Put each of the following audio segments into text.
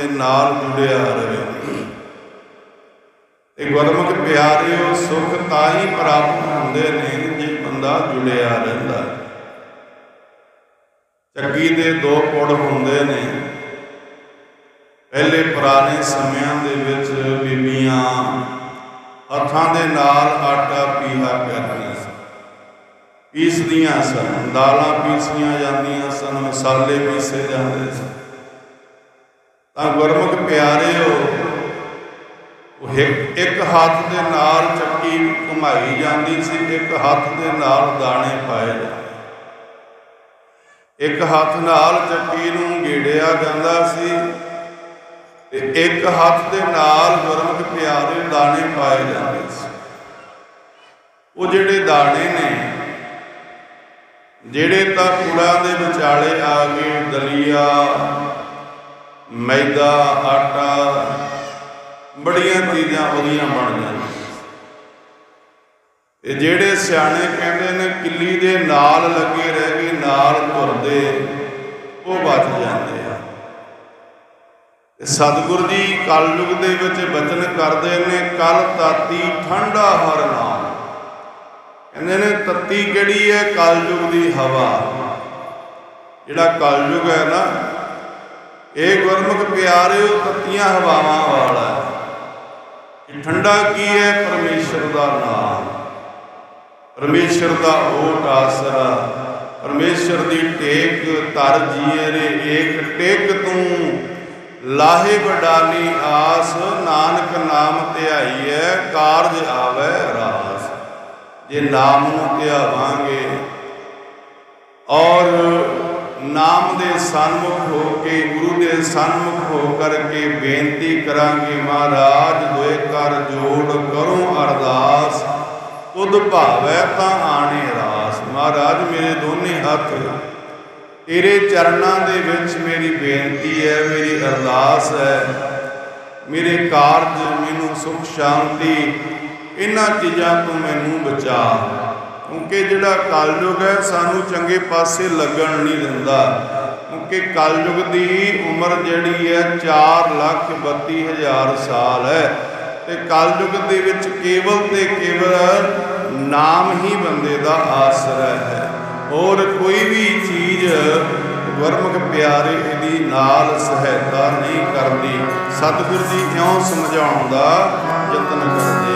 ਦੇ ਨਾਲ ਜੁੜਿਆ ਰਹੇ। ਇਹ ਗੁਰਮੁਖ ਪਿਆਰਿਓ, ਸੁਖ ਤਾਂ ਹੀ ਪ੍ਰਾਪਤ ਹੁੰਦੇ ਨੇ ਜੇ ਬੰਦਾ ਜੁੜਿਆ ਰਹਿੰਦਾ। ਚੱਗੀ ਦੇ ਦੋ ਪੁੜ ਹੁੰਦੇ ਨੇ। ਪਹਿਲੇ ਪੁਰਾਣੇ ਸਮਿਆਂ ਦੇ ਵਿੱਚ ਬੀਬੀਆਂ ਹੱਥਾਂ ਦੇ ਨਾਲ ਆਟਾ ਪੀਹਾ ਕਰਦੀਆਂ ਸਨ। ਪੀਸਦੀਆਂ ਸਨ, ਦਾਲਾਂ ਪੀਸੀਆਂ ਜਾਂਦੀਆਂ ਸਨ, ਮਸਾਲੇ ਪੀਸੇ ਜਾਂਦੇ ਸਨ। ਤਾਂ ਗੁਰਮੁਖ ਪਿਆਰਿਓ, ਉਹ ਇੱਕ ਹੱਥ ਦੇ ਨਾਲ ਚੱਕੀ ਘੁਮਾਈ ਜਾਂਦੀ ਸੀ, ਇੱਕ ਹੱਥ ਦੇ ਨਾਲ ਦਾਣੇ ਪਾਏ ਜਾਂਦੇ। ਇੱਕ ਹੱਥ ਨਾਲ ਚੱਕੀ ਨੂੰ ਗੇੜਿਆ ਜਾਂਦਾ ਸੀ ਤੇ ਇੱਕ ਹੱਥ ਦੇ ਨਾਲ ਗੁਰਮੁਖ ਪਿਆਰੇ ਦਾਣੇ ਪਾਏ ਜਾਂਦੇ ਸੀ। ਉਹ ਜਿਹੜੇ ਦਾਣੇ ਨੇ, ਜਿਹੜੇ ਤਾਂ ਕੂੜਾ ਦੇ ਵਿਚਾਲੇ ਆ ਗਏ, ਦਲੀਆ ਮੈਦਾ, ਆਟਾ, ਬੜੀਆਂ ਚੀਜ਼ਾਂ ਉਹਦੀਆਂ ਬਣ ਜਾਂਦੀਆਂ। ਤੇ ਜਿਹੜੇ ਸਿਆਣੇ ਕਹਿੰਦੇ ਨੇ, ਕਿੱਲੀ ਦੇ ਨਾਲ ਲੱਗੇ ਰਹਿ ਗਏ ਨਾਲ ਧੁਰਦੇ ਉਹ ਬਚ ਜਾਂਦੇ ਆ। ਤੇ ਸਤਿਗੁਰ ਜੀ ਕਲਯੁਗ ਦੇ ਵਿੱਚ ਬਚਨ ਕਰਦੇ ਨੇ ਕਲ ਤਾਤੀ ਠੰਡਾ ਹਰ ਨਾਮ ਕਹਿੰਦੇ ਨੇ, ਤੱਤੀ ਕਿਹੜੀ ਹੈ? ਕਲਯੁਗ ਦੀ ਹਵਾ। ਜਿਹੜਾ ਕਲਯੁਗ ਹੈ ਨਾ ਇਹ ਗੁਰਮੁਖ ਪਿਆਰਿਓ, ਤੱਤੀਆਂ ਹਵਾਵਾਂ ਵਾਲਾ ਠੰਡਾ ਕੀ ਹੈ? ਪਰਮੇਸ਼ਰ ਦਾ ਨਾਮ। ਪਰਮੇਸ਼ਰ ਦਾ ਓਟ ਆਸਰਾ। ਪਰਮੇਸ਼ਰ ਦੀ ਟੇਕ ਤਰ ਜੀਏ ਰੇ ਏਕ ਟੇਕ ਤੂੰ। ਲਾਹੇ ਵਡਾਨੀ ਆਸ, ਨਾਨਕ ਨਾਮ ਧਿਆਈਐ, ਕਾਰਜ ਆਵੇ ਰਾਸ। ਜੇ ਨਾਮ ਨੂੰ ਧਿਆਵਾਂਗੇ ਔਰ ਨਾਮ ਦੇ ਸਨਮੁਖ ਹੋ ਕੇ, ਗੁਰੂ ਦੇ ਸਨਮੁਖ ਹੋ ਕਰਕੇ ਬੇਨਤੀ ਕਰਾਂਗੇ ਮਹਾਰਾਜ, ਦੋਏ ਕਰ ਜੋੜ ਕਰੋ ਅਰਦਾਸ। ਤੁਧ ਭਾਵੈ ਤਾਂ ਆਣੇ ਰਾਸ। ਮਹਾਰਾਜ, ਮੇਰੇ ਦੋਨੇ ਹੱਥ, ਤੇਰੇ ਚਰਨਾਂ ਦੇ ਵਿੱਚ ਮੇਰੀ ਬੇਨਤੀ ਹੈ, ਮੇਰੀ ਅਰਦਾਸ ਹੈ। ਮੇਰੇ ਕਾਰਜ, ਮੈਨੂੰ ਸੁਖ, ਸ਼ਾਂਤੀ ਇਹਨਾਂ ਚੀਜ਼ਾਂ ਤੋਂ ਮੈਨੂੰ ਬਚਾ। ਕਿਉਂਕਿ ਜਿਹੜਾ ਕਲਯੁਗ ਹੈ, ਸਾਨੂੰ ਚੰਗੇ ਪਾਸੇ ਲੱਗਣ ਨਹੀਂ ਦਿੰਦਾ। ਕਿਉਂਕਿ ਕਲਯੁਗ ਦੀ ਉਮਰ ਜਿਹੜੀ ਹੈ 4 ਲੱਖ 32 ਹਜ਼ਾਰ ਸਾਲ ਹੈ। ਤੇ ਕਲਯੁਗ ਦੇ ਵਿੱਚ ਕੇਵਲ ਤੇ ਕੇਵਲ ਨਾਮ ਹੀ ਬੰਦੇ ਦਾ ਆਸਰਾ ਹੈ। ਹੋਰ ਕੋਈ ਵੀ ਚੀਜ਼ ਗੁਰਮੁਖ ਪਿਆਰੇ ਇਹਦੀ ਨਾਲ ਸਹਾਇਤਾ ਨਹੀਂ ਕਰਦੀ। ਸਤਿਗੁਰ ਜੀ ਕਿਉਂ ਸਮਝਾਉਣ ਦਾ ਯਤਨ ਕਰਦੇ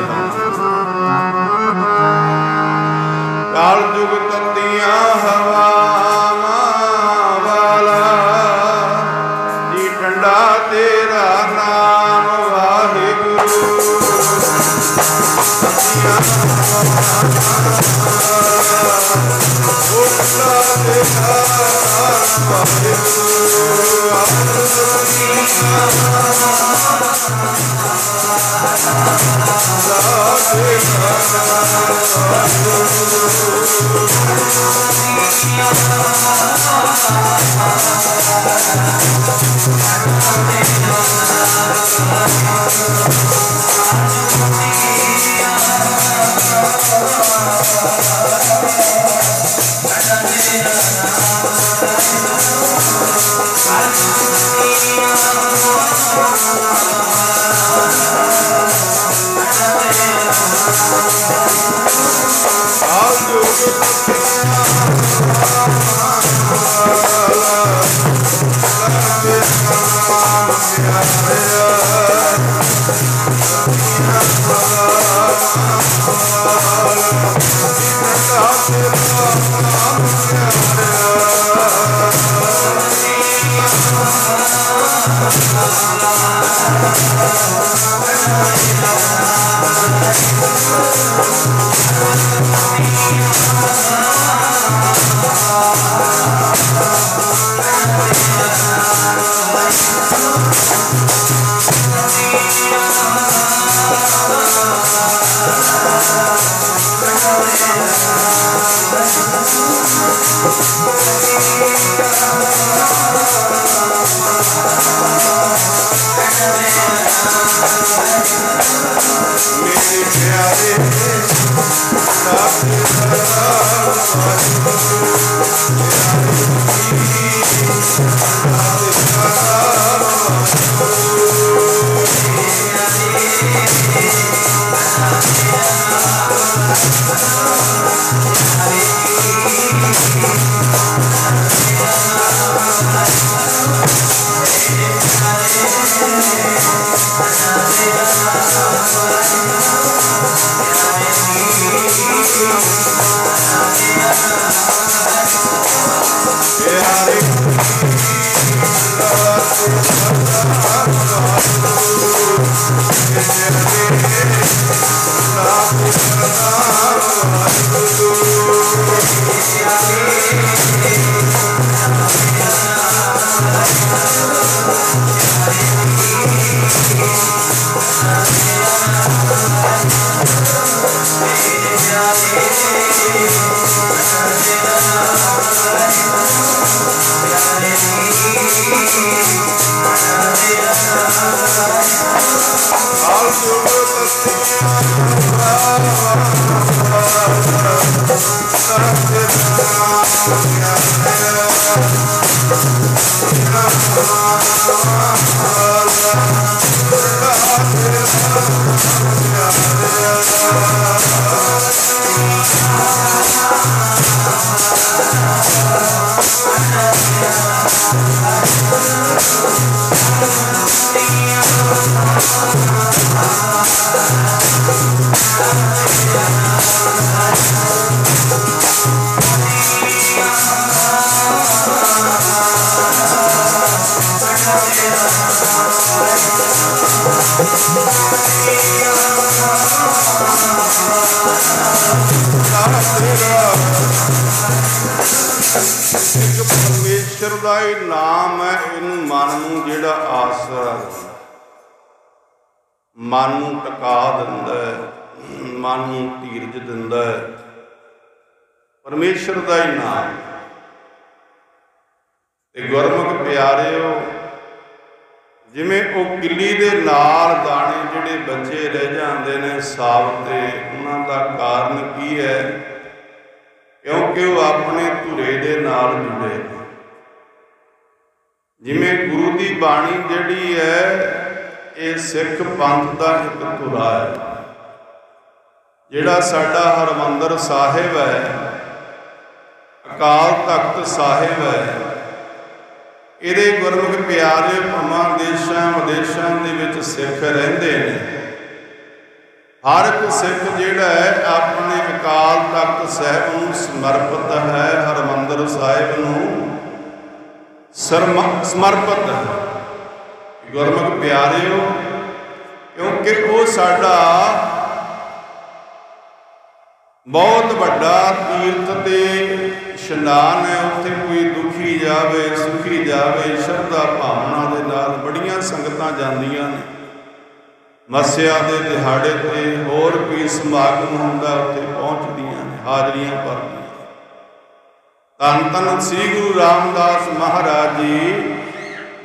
ਧੰਨ ਧੰਨ ਸ੍ਰੀ ਗੁਰੂ ਰਾਮਦਾਸ ਮਹਾਰਾਜ ਜੀ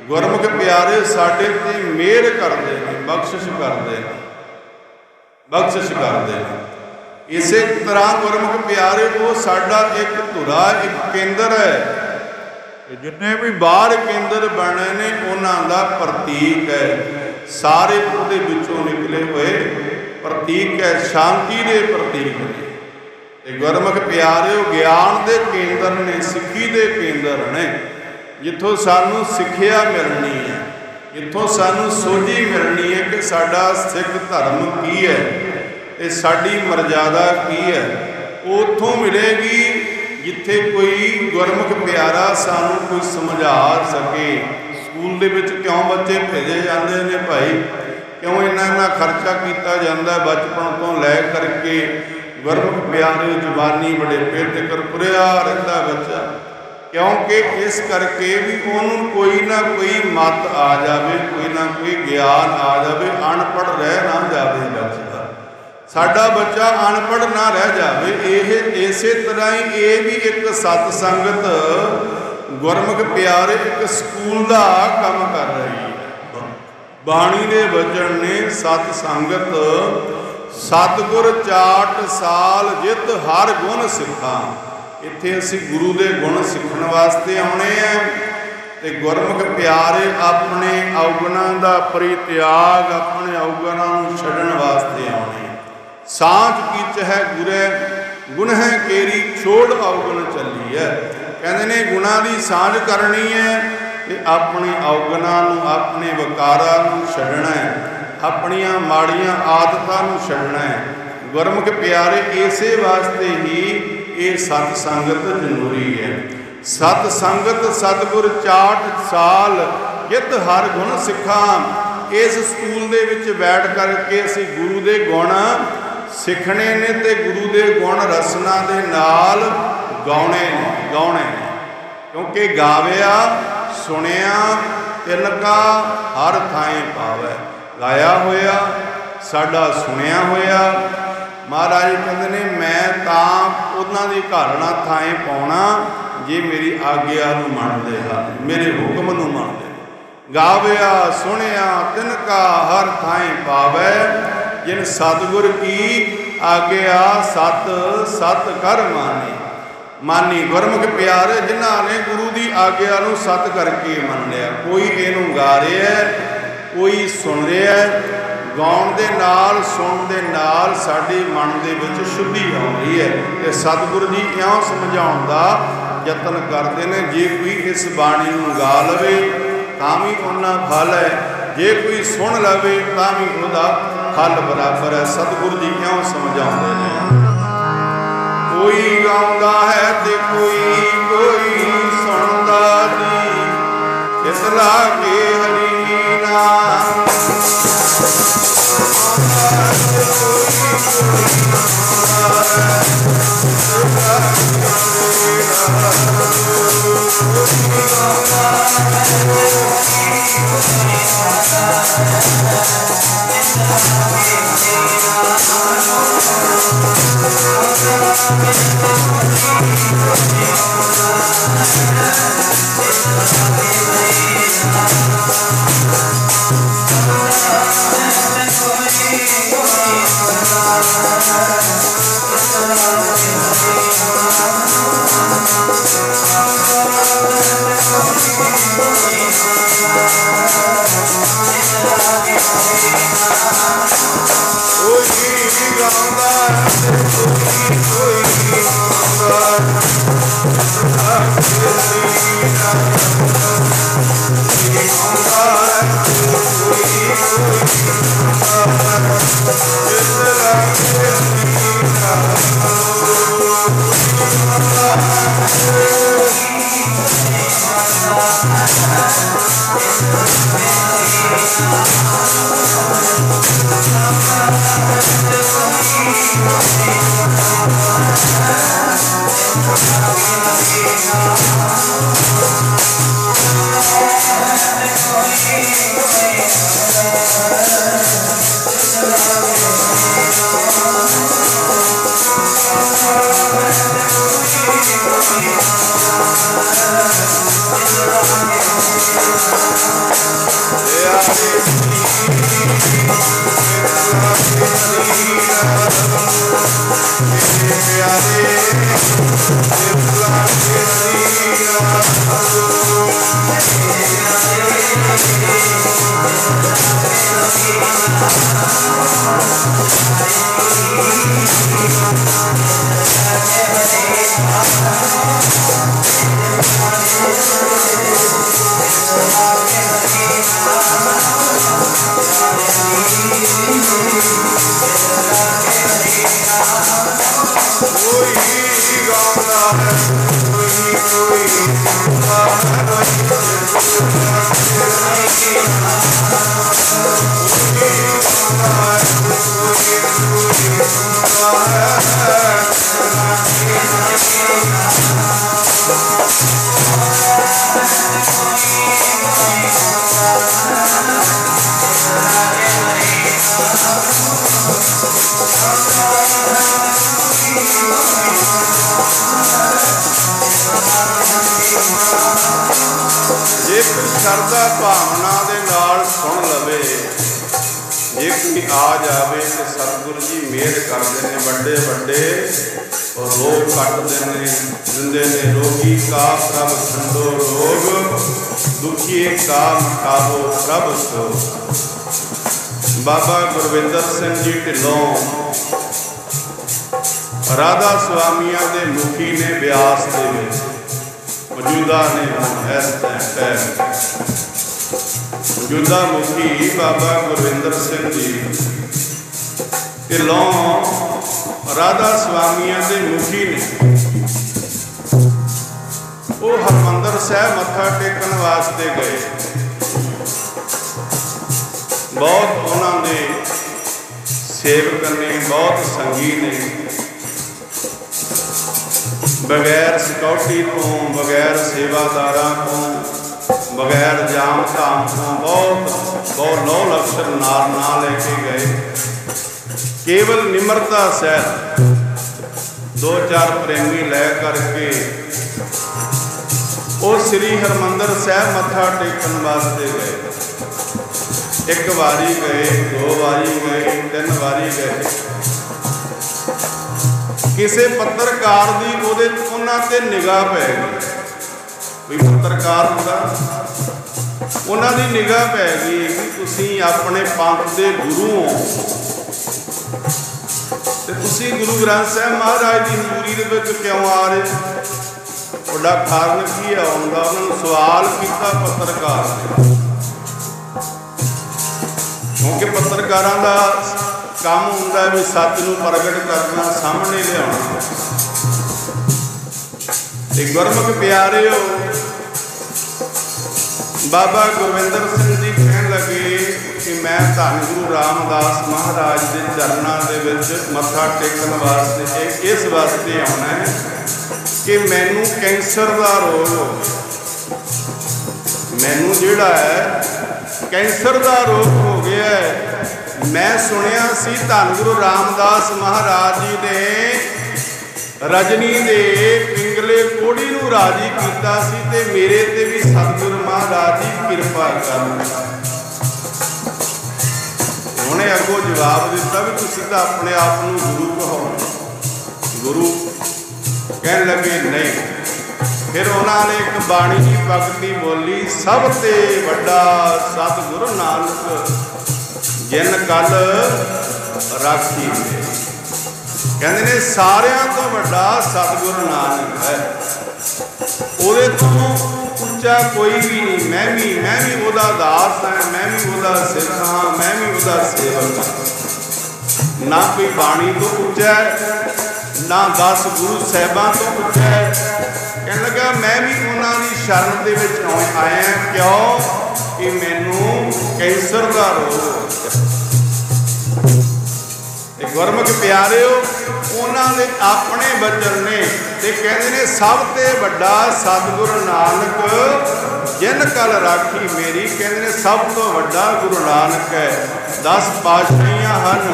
ਗੁਰਮੁਖ ਪਿਆਰੇ ਸਾਡੇ ਤੇ ਮਿਹਰ ਕਰਦੇ ਨੇ, ਬਖਸ਼ਿਸ਼ ਕਰਦੇ ਨੇ, ਬਖਸ਼ਿਸ਼ ਕਰਦੇ ਨੇ। ਇਸੇ ਤਰ੍ਹਾਂ ਗੁਰਮੁਖ ਪਿਆਰੇ ਉਹ ਸਾਡਾ ਇੱਕ ਧੁਰਾ, ਇੱਕ ਕੇਂਦਰ ਹੈ। ਜਿੰਨੇ ਵੀ ਬਾਹਰ ਕੇਂਦਰ ਬਣੇ ਨੇ, ਉਹਨਾਂ ਦਾ ਪ੍ਰਤੀਕ ਹੈ। ਸਾਰੇ ਉਹਦੇ ਵਿੱਚੋਂ ਨਿਕਲੇ ਹੋਏ ਪ੍ਰਤੀਕ ਹੈ, ਸ਼ਾਂਤੀ ਦੇ ਪ੍ਰਤੀਕ ਨੇ। ਤੇ ਗੁਰਮੁਖ ਪਿਆਰਿਓ ਗਿਆਨ ਦੇ ਕੇਂਦਰ ਨੇ, ਸਿੱਖੀ ਦੇ ਕੇਂਦਰ ਨੇ। ਜਿੱਥੋਂ ਸਾਨੂੰ ਸਿੱਖਿਆ ਮਿਲਣੀ ਹੈ, ਜਿੱਥੋਂ ਸਾਨੂੰ ਸੋਝੀ ਮਿਲਣੀ ਹੈ ਕਿ ਸਾਡਾ ਸਿੱਖ ਧਰਮ ਕੀ ਹੈ ਤੇ ਸਾਡੀ ਮਰਜ਼ਾਦਾ ਕੀ ਹੈ। ਉਥੋਂ ਮਿਲੇਗੀ ਜਿੱਥੇ ਕੋਈ ਗੁਰਮੁਖ ਪਿਆਰਾ ਸਾਨੂੰ ਕੋਈ ਸਮਝਾ ਸਕੇ। ਸਕੂਲ ਦੇ ਵਿੱਚ ਕਿਉਂ ਬੱਚੇ ਭੇਜੇ ਜਾਂਦੇ ਨੇ ਭਾਈ? ਕਿਉਂ ਇੰਨਾ ਇੰਨਾ ਖਰਚਾ ਕੀਤਾ ਜਾਂਦਾ ਬਚਪਨ ਤੋਂ ਲੈ ਕਰਕੇ? ਗੁਰਮੁਖ ਪਿਆਰੇ ਜਵਾਨੀ ਬੜੇ ਪੇਟ ਤੇ ਕਰਪੁਰਿਆ ਰਹਿੰਦਾ ਬੱਚਾ। ਕਿਉਂਕਿ ਇਸ ਕਰਕੇ ਵੀ ਉਹਨੂੰ ਕੋਈ ਨਾ ਕੋਈ ਮਤ ਆ ਜਾਵੇ, ਕੋਈ ਨਾ ਕੋਈ ਗਿਆਨ ਆ ਜਾਵੇ ਅਨਪੜ ਰਹਿ ਨਾ ਜਾਵੇ ਬੱਚਾ ਸਾਡਾ ਬੱਚਾ ਅਨਪੜ ਨਾ ਰਹਿ ਜਾਵੇ, ਇਹ ਇਸੇ ਤਰ੍ਹਾਂ ਹੀ ਇਹ ਵੀ ਇੱਕ ਸਤ ਸੰਗਤ ਗੁਰਮੁਖ ਪਿਆਰੇ ਇੱਕ ਸਕੂਲ ਦਾ ਕੰਮ ਕਰ ਰਹੀ ਹੈ। ਬਾਣੀ ਦੇ ਵਚਨ ਨੇ ਸਤ ਸੰਗਤ ਸਤਗੁਰ ਚਾਟ ਸਾਲ ਜਿਤ ਹਰ ਗੁਣ ਸਿੱਖਾਂ। ਇੱਥੇ ਅਸੀਂ ਗੁਰੂ ਦੇ ਗੁਣ ਸਿੱਖਣ ਵਾਸਤੇ ਆਉਣੇ ਆ ਤੇ ਗੁਰਮੁਖ ਪਿਆਰੇ ਆਪਣੇ ਔਗਣਾਂ ਦਾ ਪਰਿਤਿਆਗ ਆਪਣੇ ਔਗਣਾਂ ਨੂੰ ਛੱਡਣ ਵਾਸਤੇ ਆਉਣੇ ਸਾਂਝ ਕੀਚ ਹੈ ਗੁਰੇ, ਗੁਣ ਹੈ ਕੇਰੀ, ਛੋੜ ਔਗਣ ਚੱਲੀ ਹੈ ਕਹਿੰਦੇ ਨੇ ਗੁਣਾ ਦੀ ਸਾਂਝ ਕਰਨੀ ਹੈ ਤੇ ਆਪਣੇ ਔਗਣਾਂ ਨੂੰ, ਆਪਣੇ ਵਿਕਾਰਾਂ ਨੂੰ ਛੱਡਣਾ ਹੈ ਆਪਣੀਆਂ ਮਾੜੀਆਂ ਆਦਤਾਂ ਨੂੰ ਛੱਡਣਾ ਹੈ। ਗੁਰਮੁਖ ਪਿਆਰੇ, ਇਸੇ ਵਾਸਤੇ ਹੀ ਇਹ ਸਤ ਸੰਗਤ ਜ਼ਰੂਰੀ ਹੈ। ਸਤ ਸੰਗਤ, ਸਤਗੁਰ ਚਾਟ ਸਾਲ ਜਿਤ ਹਰ ਗੁਣ ਸਿੱਖਾਂ। ਇਸ ਸਕੂਲ ਦੇ ਵਿੱਚ ਬੈਠ ਕਰਕੇ ਅਸੀਂ ਗੁਰੂ ਦੇ ਗੁਣ ਸਿੱਖਣੇ ਨੇ ਤੇ ਗੁਰੂ ਦੇ ਗੁਣ ਰਸਨਾ ਦੇ ਨਾਲ ਗਾਉਣੇ ਨੇ ਗਾਉਣੇ ਨੇ। ਕਿਉਂਕਿ ਗਾਵਿਆ, ਸੁਣਿਆ, ਤਿਲਕਾ ਹਰ ਥਾਂ ਪਾਵੇ। ਗਾਇਆ ਹੋਇਆ, ਸਾਡਾ ਸੁਣਿਆ ਹੋਇਆ। ਮਹਾਰਾਜ ਕਹਿੰਦੇ ਨੇ, ਮੈਂ ਤਾਂ ਉਹਨਾਂ ਦੀ ਘਾਲਣਾ ਥਾਂ ਪਾਉਣਾ, ਜੇ ਮੇਰੀ ਆਗਿਆ ਨੂੰ ਮੰਨਦੇ ਹਨ ਮੇਰੇ ਹੁਕਮ ਨੂੰ ਮੰਨਦੇ ਗਾਵਿਆ, ਸੁਣਿਆ, ਤਿਨਕਾ ਹਰ ਥਾਂ ਪਾਵੇ, ਜਿਨ ਸਤਗੁਰ ਕੀ ਆਗਿਆ, ਸਤ ਸਤ ਕਰ ਮਾਨੀ। ਮਾਨੀ ਗੁਰਮੁਖ ਪਿਆਰੇ, ਜਿਨ੍ਹਾਂ ਨੇ ਗੁਰੂ ਦੀ ਆਗਿਆ ਨੂੰ ਸਤ ਕਰਕੇ ਮੰਨ ਲਿਆ ਕੋਈ ਇਹਨੂੰ ਗਾ ਰਿਹਾ ਕੋਈ ਸੁਣ ਰਿਹਾ ਗਾਉਣ ਦੇ ਨਾਲ, ਸੁਣਨ ਦੇ ਨਾਲ ਸਾਡੇ ਮਨ ਦੇ ਵਿੱਚ ਸ਼ੁੱਧੀ ਆਉਂਦੀ ਹੈ ਤੇ ਸਤਿਗੁਰੂ ਜੀ ਇਉਂ ਸਮਝਾਉਣ ਦਾ ਯਤਨ ਕਰਦੇ ਨੇ, ਜੇ ਕੋਈ ਇਸ ਬਾਣੀ ਨੂੰ ਗਾ ਲਵੇ, ਤਾਂ ਵੀ ਉਹਨਾਂ ਫਲ ਹੈ। ਜੇ ਕੋਈ ਸੁਣ ਲਵੇ, ਤਾਂ ਵੀ ਉਹਦਾ ਫਲ ਬਰਾਬਰ ਹੈ। ਸਤਿਗੁਰੂ ਜੀ ਕਿਉਂ ਸਮਝਾਉਂਦੇ ਨੇ। ਕੋਈ ਗਾਉਂਦਾ ਹੈ ਤੇ ਕੋਈ ਕੋਈ ਸੁਣਦਾ ਨਹੀਂ। ਇਸ ਲਾ ਕੇ I'm ਕੱਟਦੇ ਨੇ, ਦਿੰਦੇ ਨੇ। ਰੋਗੀ ਕਾ ਪ੍ਰਭ ਠੰਡੋ ਰੋਗ, ਦੁਖੀਏ ਕਾ ਮਟਾਵੋ ਪ੍ਰਭ ਸੋ ਬਾਬਾ ਗੁਰਵਿੰਦਰ ਸਿੰਘ ਜੀ ਢਿੱਲੋਂ। ਰਾਧਾ ਸੁਆਮੀਆਂ ਦੇ ਮੁਖੀ ਨੇ ਬਿਆਸ ਦੇ ਵਿੱਚ। ਮੌਜੂਦਾ ਨੇ ਹੁਣ ਇਸ ਟਾਈਮ ਮੌਜੂਦਾ ਮੁਖੀ ਬਾਬਾ ਗੁਰਵਿੰਦਰ ਸਿੰਘ ਜੀ। ਢਿੱਲੋਂ ਰਾਧਾ ਸੁਆਮੀਆਂ ਦੇ ਮੁਖੀ ਨੇ। ਉਹ ਹਰਮੰਦਰ ਸਾਹਿਬ ਮੱਥਾ ਟੇਕਣ ਵਾਸਤੇ ਗਏ। ਬਹੁਤ ਉਹਨਾਂ ਦੇ ਸੇਵਕ ਨੇ, ਬਹੁਤ ਸੰਗੀ ਨੇ। ਬਗੈਰ ਸਿਕਿਉਰਿਟੀ ਤੋਂ, ਬਗੈਰ ਸੇਵਾਦਾਰਾਂ ਤੋਂ, ਬਗੈਰ ਜਾਮ ਧਾਮ ਤੋਂ ਬਹੁਤ ਬਹੁਤ ਨੌ ਲਕਸ਼ਰ ਨਾਲ ਨਾ ਲੈ ਕੇ ਗਏ। ਕੇਵਲ ਨਿਮਰਤਾ ਸਹਿਤ ਦੋ ਚਾਰ ਪ੍ਰੇਮੀ ਲੈ ਕਰਕੇ ਉਹ ਸ੍ਰੀ ਹਰਮੰਦਰ ਸਾਹਿਬ ਮੱਥਾ ਟੇਕਣ ਵਾਸਤੇ ਗਏ। ਇੱਕ ਵਾਰੀ ਗਏ, ਦੋ ਵਾਰੀ ਗਏ, ਤਿੰਨ ਵਾਰੀ ਗਏ। ਕਿਸੇ ਪੱਤਰਕਾਰ ਦੀ ਉਹਦੇ ਉਹਨਾਂ ਤੇ ਨਿਗਾਹ ਪੈ ਗਈ। ਕੋਈ ਪੱਤਰਕਾਰ ਹੁੰਦਾ। ਉਹਨਾਂ ਦੀ ਨਿਗਾਹ ਪੈ ਗਈ ਕਿ ਤੁਸੀਂ ਆਪਣੇ ਪੰਥ ਦੇ ਗੁਰੂ ਹੋ। ਤੁਸੀਂ ਗੁਰੂ ਗ੍ਰੰਥ ਸਾਹਿਬ ਮਹਾਰਾਜ ਦੀ ਹਜ਼ੂਰੀ ਦੇ ਵਿੱਚ ਕਿਉਂ ਆ ਰਹੇ? ਵੱਡਾ ਕਾਰਨ ਕੀ ਹੈ ਆਉਂਦਾ ਉਹਨਾਂ ਨੂੰ ਸਵਾਲ ਕੀਤਾ ਪੱਤਰਕਾਰ ਨੇ। ਕਿਉਂਕਿ ਪੱਤਰਕਾਰਾਂ ਦਾ ਕੰਮ ਹੁੰਦਾ ਵੀ ਸੱਚ ਨੂੰ ਪ੍ਰਗਟ ਕਰਨਾ, ਸਾਹਮਣੇ ਲਿਆਉਣਾ। ਤੇ ਗੁਰਮੁਖ ਪਿਆਰਿਓ, ਬਾਬਾ ਗੁਰਵਿੰਦਰ ਸਿੰਘ ਜੀ ਲੱਗੇ ਕਿ ਮੈਂ ਧੰਨ ਗੁਰੂ ਰਾਮਦਾਸ ਮਹਾਰਾਜ ਦੇ ਚਰਨਾਂ ਦੇ ਵਿੱਚ ਮੱਥਾ ਟੇਕਣ ਵਾਸਤੇ ਇਸ ਵਾਸਤੇ ਆਉਣਾ ਹੈ ਕਿ ਮੈਨੂੰ ਕੈਂਸਰ ਦਾ ਰੋਗ ਹੋ ਮੈਨੂੰ ਜਿਹੜਾ ਹੈ ਕੈਂਸਰ ਦਾ ਰੋਗ ਹੋ ਗਿਆ ਹੈ। ਮੈਂ ਸੁਣਿਆ ਸੀ ਧੰਨ ਗੁਰੂ ਰਾਮਦਾਸ ਮਹਾਰਾਜ ਜੀ ਨੇ ਰਜਨੀ ਦੇ ਪਿੰਗਲੇ ਕੋੜੀ ਨੂੰ ਰਾਜੀ ਕੀਤਾ ਸੀ ਤੇ ਮੇਰੇ ਤੇ ਵੀ ਸਤਿਗੁਰ ਮਹਾਰਾਜ ਜੀ ਕਿਰਪਾ ਕਰਨ। ਉਹਨੇ ਅੱਗੋਂ ਜਵਾਬ ਦਿੱਤਾ ਵੀ ਤੁਸੀਂ ਤਾਂ ਆਪਣੇ ਆਪ ਨੂੰ ਗੁਰੂ ਕਹੋ ਗੁਰੂ ਕਹਿਣ ਲੱਗੇ, ਨਹੀਂ। ਫਿਰ ਉਹਨਾਂ ਨੇ ਇੱਕ ਬਾਣੀ ਦੀ ਭਗਤੀ ਬੋਲੀ, ਸਭ ਤੇ ਵੱਡਾ ਸਤਿਗੁਰੂ ਨਾਨਕ, ਜਿਨ ਕਲ ਰਾਖੀ ਦੇ ਕਹਿੰਦੇ ਨੇ, ਸਾਰਿਆਂ ਤੋਂ ਵੱਡਾ ਸਤਿਗੁਰੂ ਨਾਨਕ ਹੈ। ਉਹਦੇ ਤੋਂ ਉੱਚਾ ਕੋਈ ਵੀ ਨਹੀਂ। ਮੈਂ ਵੀ ਮੈਂ ਵੀ ਉਹਦਾ ਦਾਸ ਹਾਂ, ਮੈਂ ਵੀ ਉਹਦਾ ਸਿੱਖ ਹਾਂ, ਮੈਂ ਵੀ ਉਹਦਾ ਸੇਵਕ ਹਾਂ। ਨਾ ਕੋਈ ਬਾਣੀ ਤੋਂ ਉੱਚਾ ਨਾ ਦਸ ਗੁਰੂ ਸਾਹਿਬਾਂ ਤੋਂ ਉੱਚਾ ਹੈ ਕਹਿਣ ਲੱਗਾ, ਮੈਂ ਵੀ ਉਹਨਾਂ ਦੀ ਸ਼ਰਨ ਦੇ ਵਿੱਚ ਆਇਆ ਕਿਉਂ? ਕਿ ਮੈਨੂੰ ਕੈਂਸਰ ਦਾ ਰੋਗ ਹੋ ਗਿਆ। ਗੁਰਮੁਖ ਪਿਆਰਿਓ, ਉਹਨਾਂ ਦੇ ਆਪਣੇ ਬਚਨ ਨੇ ਤੇ ਕਹਿੰਦੇ ਨੇ, ਸਭ ਤੇ ਵੱਡਾ ਸਤਿਗੁਰੂ ਨਾਨਕ, ਜਿਨ ਕਲ ਰਾਖੀ ਮੇਰੀ, ਕਹਿੰਦੇ ਨੇ, ਸਭ ਤੋਂ ਵੱਡਾ ਗੁਰੂ ਨਾਨਕ ਹੈ। 10 ਪਾਤਸ਼ਾਹੀਆਂ ਹਨ,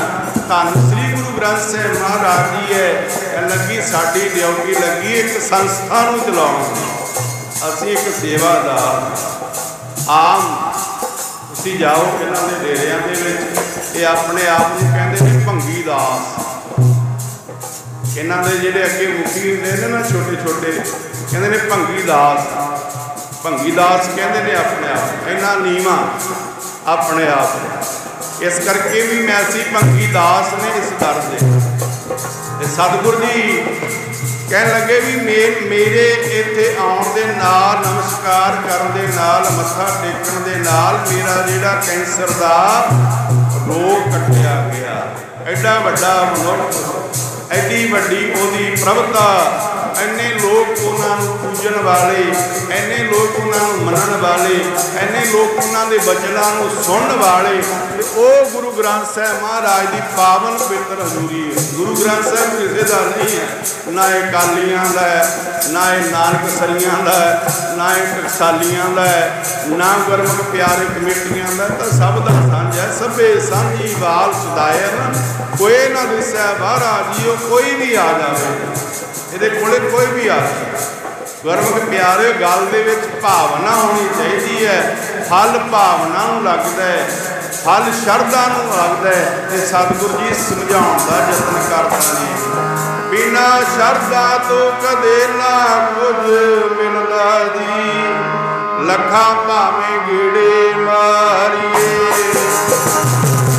ਧੰਨ ਸ੍ਰੀ ਗੁਰੂ ਗ੍ਰੰਥ ਸਾਹਿਬ ਮਹਾਰਾਜ ਜੀ ਹੈ। ਲੱਗੀ, ਸਾਡੀ ਡਿਊਟੀ ਲੱਗੀ ਇੱਕ ਸੰਸਥਾ ਨੂੰ ਚਲਾਉਣ ਅਸੀਂ ਇੱਕ ਸੇਵਾਦਾਰ ਆਮ, ਤੁਸੀਂ ਜਾਓ ਇਹਨਾਂ ਦੇ ਡੇਰਿਆਂ ਦੇ ਵਿੱਚ, ਇਹ ਆਪਣੇ ਆਪ ਨੂੰ ਕਹਿੰਦੇ ਨੇ ਦਾਸ ਇਹਨਾਂ ਦੇ ਜਿਹੜੇ ਅੱਗੇ ਮੁਖੀ ਹੁੰਦੇ ਨੇ ਨਾ ਛੋਟੇ ਛੋਟੇ, ਕਹਿੰਦੇ ਨੇ ਭੰਗੀ ਦਾਸ। ਭੰਗੀ ਦਾਸ ਕਹਿੰਦੇ ਨੇ ਆਪਣੇ ਆਪ ਇਹਨਾਂ ਨੀਵਾ ਆਪਣੇ ਆਪ। ਇਸ ਕਰਕੇ ਵੀ ਮੈਂ ਸੀ ਭੰਗੀ ਦਾਸ ਨੇ ਇਸ ਦਰ ਦੇ। ਤੇ ਸਤਿਗੁਰ ਜੀ ਕਹਿਣ ਲੱਗੇ ਵੀ ਮੇਰੇ ਇੱਥੇ ਆਉਣ ਦੇ ਨਾਲ, ਨਮਸਕਾਰ ਕਰਨ ਦੇ ਨਾਲ, ਮੱਥਾ ਟੇਕਣ ਦੇ ਨਾਲ ਮੇਰਾ ਜਿਹੜਾ ਕੈਂਸਰ ਦਾ ਰੋਗ ਕੱਟਿਆ ਗਿਆ। ਐਡਾ ਵੱਡਾ ਮਨੁੱਖ, ਐਡੀ ਵੱਡੀ ਉਹਦੀ ਪ੍ਰਭਤਾ ਐਨੇ ਲੋਕ ਉਹਨਾਂ ਨੂੰ ਪੂਜਣ ਵਾਲੇ, ਐਨੇ ਲੋਕ ਉਹਨਾਂ ਨੂੰ ਮੰਨਣ ਵਾਲੇ, ਐਨੇ ਲੋਕ ਉਹਨਾਂ ਦੇ ਬਚਨਾਂ ਨੂੰ ਸੁਣਨ ਵਾਲੇ, ਤੇ ਉਹ ਗੁਰੂ ਗ੍ਰੰਥ ਸਾਹਿਬ ਮਹਾਰਾਜ ਦੀ ਪਾਵਨ ਪਵਿੱਤਰ ਹਜ਼ੂਰੀ ਹੈ। ਗੁਰੂ ਗ੍ਰੰਥ ਸਾਹਿਬ ਕਿਸੇ ਦਾ ਨਹੀਂ ਹੈ। ਨਾ ਇਹ ਕਾਲੀਆਂ ਦਾ ਹੈ, ਨਾ ਇਹ ਨਾਨਕ ਸਰੀਆਂ ਦਾ ਹੈ, ਨਾ ਇਹ ਟਕਸਾਲੀਆਂ ਦਾ ਹੈ, ਨਾ ਗੁਰਮੁਖ ਪਿਆਰੇ ਕਮੇਟੀਆਂ ਦਾ ਤਾਂ ਸਭ ਦਾ ਸਾਂਝ ਸਭੇ ਸਾਂਝੀ ਵਾਲ ਸੁਦਾਇਰ ਕੋਈ ਨਾ ਦਿਸਿਆ ਬਾਹਰਾ ਜੀਓ, ਕੋਈ ਵੀ ਆ ਜਾਵੇ। ਇਹਦੇ ਕੋਲੇ ਕੋਈ ਵੀ ਆ ਗੁਰਮੁਖ ਪਿਆਰੇ ਗੱਲ ਦੇ ਵਿੱਚ ਭਾਵਨਾ ਹੋਣੀ ਚਾਹੀਦੀ ਹੈ। ਫਲ ਭਾਵਨਾ ਨੂੰ ਲੱਗਦਾ ਹੈ। ਫਲ ਸ਼ਰਧਾ ਨੂੰ ਲੱਗਦਾ ਹੈ ਤੇ ਸਤਿਗੁਰੂ ਜੀ ਸਮਝਾਉਣ ਦਾ ਯਤਨ ਕਰਦੇ ਨੇ। ਬਿਨਾ ਸ਼ਰਧਾ ਤੋਂ ਕਦੇ ਨਾ ਕੁਝ ਮਿਲਦਾ ਜੀ। ਲੱਖਾਂ ਭਾਵੇਂ ਗੇੜੇ ਮਾਰੀਏ।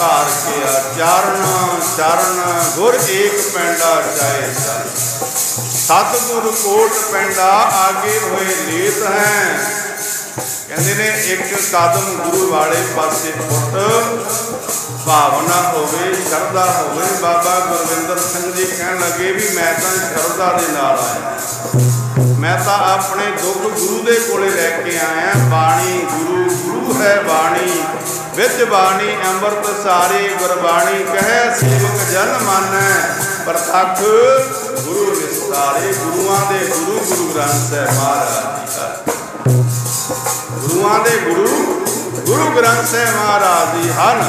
ਘਾਰ ਕਿਆ ਚਰਨ ਚਰਨ, ਗੁਰ ਏਕ ਪੈਂਡਾ ਚਾਹੇ ਸਤਿਗੁਰ ਕੋਟ ਪੈਂਡਾ, ਆਗੇ ਹੋਏ ਲੀਤ ਹੈ। ਕਹਿੰਦੇ ਨੇ, ਇੱਕ ਕਦਮ ਗੁਰੂ ਵਾਲੇ ਪਾਸੇ ਫੁੱਟ ਭਾਵਨਾ ਹੋਵੇ, ਸ਼ਰਧਾ ਹੋਵੇ, ਬਾਬਾ ਗੁਰਵਿੰਦਰ ਸਿੰਘ ਜੀ ਕਹਿਣ ਲੱਗੇ ਵੀ ਮੈਂ ਤਾਂ ਸ਼ਰਧਾ ਦੇ ਨਾਲ ਆਇਆ। ਮੈਂ ਤਾਂ ਆਪਣੇ ਦੁੱਖ ਗੁਰੂ ਦੇ ਕੋਲੇ ਲੈ ਕੇ ਆਇਆ। ਬਾਣੀ ਗੁਰੂ ਗੁਰੂ ਹੈ ਬਾਣੀ। ਵਿੱਚ ਬਾਣੀ ਅੰਮ੍ਰਿਤ ਸਾਰੇ ਗੁਰਬਾਣੀ ਕਹੈ, ਸੇਵਕ ਜਨ ਮਾਨੈ, ਪ੍ਰਤੱਖ ਗੁਰੂ ਵਿਸਤਾਰੇ, ਗੁਰੂਆਂ ਦੇ ਗੁਰੂ ਗੁਰੂ ਗ੍ਰੰਥ ਸਾਹਿਬ ਮਹਾਰਾਜ ਜੀ ਦਾ। ਗੁਰੂਆਂ ਦੇ ਗੁਰੂ ਗੁਰੂ ਗ੍ਰੰਥ ਸਾਹਿਬ ਮਹਾਰਾਜ ਜੀ ਹਨ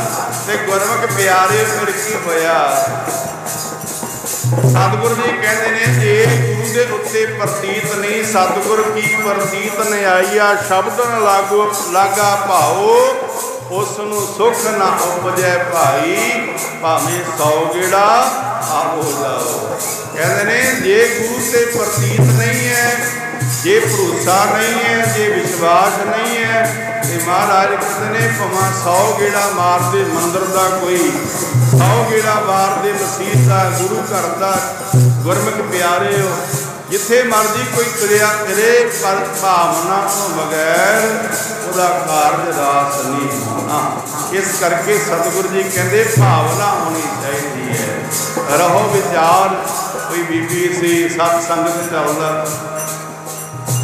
ਤੇ ਗੁਰਮੁਖ ਪਿਆਰੇ ਫਿਰ ਕੀ ਹੋਇਆ। ਸਤਿਗੁਰੂ ਜੀ ਕਹਿੰਦੇ ਨੇ ਇਹ ਗੁਰੂ ਦੇ ਉੱਤੇ ਪ੍ਰਤੀਤ ਨਹੀਂ, ਸਤਿਗੁਰ ਕੀ ਪ੍ਰਤੀਤ ਨਿਆਈਆ, ਸ਼ਬਦ ਲਾਗੋ ਲਾਗਾ ਭਾਓ। ਉਸ ਨੂੰ ਸੁਖ ਨਾ ਉਪਜੈ ਭਾਈ, ਭਾਵੇਂ ਸੌ ਗੇੜਾ ਆਹੋ ਲਾਓ। ਕਹਿੰਦੇ ਨੇ, ਜੇ ਗੁਰੂ ਤੇ ਪ੍ਰਤੀਤ ਨਹੀਂ ਹੈ, ਜੇ ਭਰੋਸਾ ਨਹੀਂ ਹੈ, ਜੇ ਵਿਸ਼ਵਾਸ ਨਹੀਂ ਹੈ, ਤੇ ਮਹਾਰਾਜ ਕਹਿੰਦੇ ਨੇ, ਭਾਵੇਂ 100 ਗੇੜਾ ਮਾਰਦੇ ਮੰਦਰ ਦਾ ਕੋਈ 100 ਗੇੜਾ ਮਾਰਦੇ ਮਸੀਤ ਦਾ, ਗੁਰੂ ਘਰ ਦਾ, ਗੁਰਮੁਖ ਪਿਆਰੇ ਹੋ ਜਿੱਥੇ ਮਰਜ਼ੀ ਕੋਈ ਕਿਰਿਆ ਕਰੇ ਪਰ ਭਾਵਨਾ ਤੋਂ ਬਗੈਰ ਉਹਦਾ ਕਾਰਜ ਰਾਸ ਨਹੀਂ ਹੋਣਾ। ਇਸ ਕਰਕੇ ਸਤਿਗੁਰੂ ਜੀ ਕਹਿੰਦੇ, ਭਾਵਨਾ ਹੋਣੀ ਚਾਹੀਦੀ ਹੈ। ਰਹੋ ਵਿਚਾਰ। ਕੋਈ ਬੀਬੀ ਸੀ ਸਤ ਸੰਗਤ ਚੱਲਦਾ।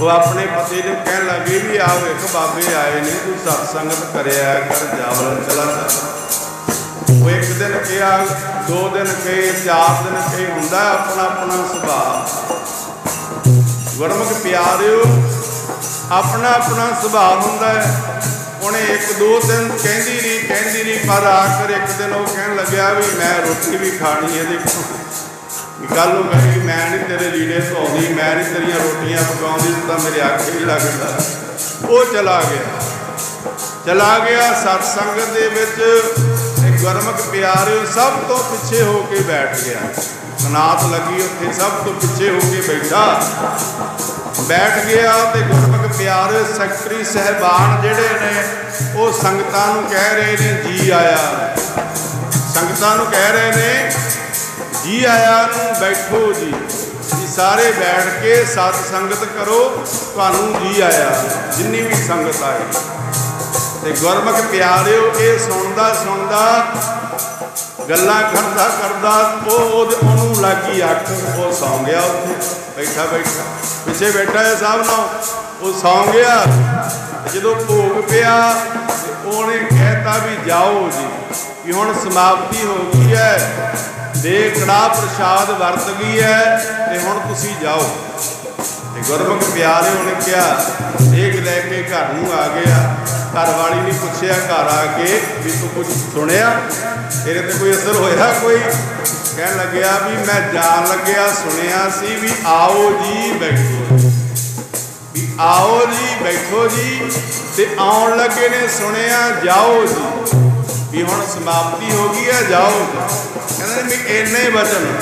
ਉਹ ਆਪਣੇ ਪਤੀ ਨੂੰ ਕਹਿਣ ਲੱਗੀ ਵੀ ਆ ਵੇਖ ਬਾਬੇ ਆਏ ਨੇ, ਤੂੰ ਸਤ ਸੰਗਤ ਕਰਿਆ ਕਰ, ਜਾਵਲ ਚਲਾ ਉਹ ਇੱਕ ਦਿਨ ਕਿਹਾ, ਦੋ ਦਿਨ ਕਹੇ, ਚਾਰ ਦਿਨ ਕਹੇ, ਹੁੰਦਾ ਆਪਣਾ ਆਪਣਾ ਸੁਭਾਅ। ਗੁਰਮੁਖ ਪਿਆਰਿਓ, ਆਪਣਾ ਆਪਣਾ ਸੁਭਾਅ ਹੁੰਦਾ ਹੈ। ਉਹਨੇ ਇੱਕ ਦੋ ਦਿਨ ਕਹਿੰਦੀ ਨਹੀਂ ਕਹਿੰਦੀ ਨਹੀਂ ਪਰ ਆਖਰ ਇੱਕ ਦਿਨ ਉਹ ਕਹਿਣ ਲੱਗਿਆ ਵੀ ਮੈਂ ਰੋਟੀ ਵੀ ਖਾਣੀ ਹੈ, ਦੇਖੋ। ਕੱਲ ਨੂੰ ਕਹੇ ਮੈਂ ਨਹੀਂ ਤੇਰੇ ਲੀੜੇ ਧੋਦੀ, ਮੈਂ ਨਹੀਂ ਤੇਰੀਆਂ ਰੋਟੀਆਂ ਪਕਾਉਂਦੀ, ਤਾਂ ਮੇਰੇ ਆਖੇ ਹੀ ਲੱਗਦਾ। ਉਹ ਚਲਾ ਗਿਆ। ਚਲਾ ਗਿਆ ਸਤ ਸੰਗਤ ਦੇ ਵਿੱਚ। ਗੁਰਮੁਖ ਪਿਆਰਿਓ ਸਭ ਤੋਂ ਪਿੱਛੇ ਹੋ ਕੇ ਬੈਠ ਗਿਆ। ਅਨਾਥ ਲੱਗੀ ਉੱਥੇ ਸਭ ਤੋਂ ਪਿੱਛੇ ਹੋ ਕੇ ਬੈਠਾ। ਬੈਠ ਗਿਆ ਤੇ ਗੁਰਮੁਖ ਪਿਆਰੇ ਸੈਕਟਰੀ ਸਹਿਬਾਨ ਜਿਹੜੇ ਨੇ, ਉਹ ਸੰਗਤਾਂ ਨੂੰ ਕਹਿ ਰਹੇ ਨੇ, ਜੀ ਆਇਆ। ਸੰਗਤਾਂ ਨੂੰ ਕਹਿ ਰਹੇ ਨੇ, ਜੀ ਆਇਆ ਨੂੰ ਬੈਠੋ ਜੀ। ਜੀ ਸਾਰੇ ਬੈਠ ਕੇ ਸਤ ਸੰਗਤ ਕਰੋ, ਤੁਹਾਨੂੰ ਜੀ ਆਇਆ। ਜਿੰਨੀ ਵੀ ਸੰਗਤ ਆਈ। ਤੇ ਗੁਰਮੁਖ ਪਿਆਰਿਓ, ਇਹ ਸੁਣਦਾ ਸੁਣਦਾ, ਗੱਲਾਂ ਕਰਦਾ ਕਰਦਾ ਉਹ ਉਹਦੇ- ਉਹਨੂੰ ਲੱਗੀ ਅੱਖ, ਉਹ ਸੌਂ ਗਿਆ ਉੱਥੇ। ਬੈਠਾ ਬੈਠਾ, ਪਿੱਛੇ ਬੈਠਾ ਹੈ ਸਾਹਿਬ ਨਾਲ, ਉਹ ਸੌਂ ਗਿਆ। ਜਦੋਂ ਭੋਗ ਪਿਆ, ਤੇ ਉਹਨੇ ਕਹਿਤਾ ਵੀ ਜਾਓ ਜੀ, ਵੀ ਹੁਣ ਸਮਾਪਤੀ ਹੋ ਗਈ ਹੈ ਦੇ ਕੜਾ ਪ੍ਰਸ਼ਾਦ ਵਰਤ ਗਈ ਹੈ, ਤੇ ਹੁਣ ਤੁਸੀਂ ਜਾਓ। ਤੇ ਗੁਰਮੁਖ ਪਿਆਰੇ ਉਹਨੇ ਕਿਹਾ ਦੇਖ ਲੈ ਕੇ ਘਰ ਨੂੰ ਆ ਗਿਆ। ਘਰ ਵਾਲੀ ਨੇ ਪੁੱਛਿਆ, ਘਰ ਆ ਕੇ ਵੀ ਤੂੰ ਕੁਝ ਸੁਣਿਆ? ਤੇਰੇ ਤੇ ਕੋਈ ਅਸਰ ਹੋਇਆ ਕੋਈ? ਕਹਿਣ ਲੱਗਿਆ ਵੀ ਮੈਂ ਜਾਣ ਲੱਗਿਆ, ਸੁਣਿਆ ਸੀ ਵੀ ਆਓ ਜੀ ਬੈਠੋ। ਵੀ ਆਓ ਜੀ ਬੈਠੋ ਜੀ ਤੇ ਆਉਣ ਲੱਗੇ ਨੇ ਸੁਣਿਆ, ਜਾਓ ਜੀ। ਵੀ ਹੁਣ ਸਮਾਪਤੀ ਹੋ ਗਈ ਹੈ, ਜਾਓ ਜੀ। ਕਹਿੰਦੇ ਨੇ ਵੀ ਇੰਨੇ ਵਚਨ।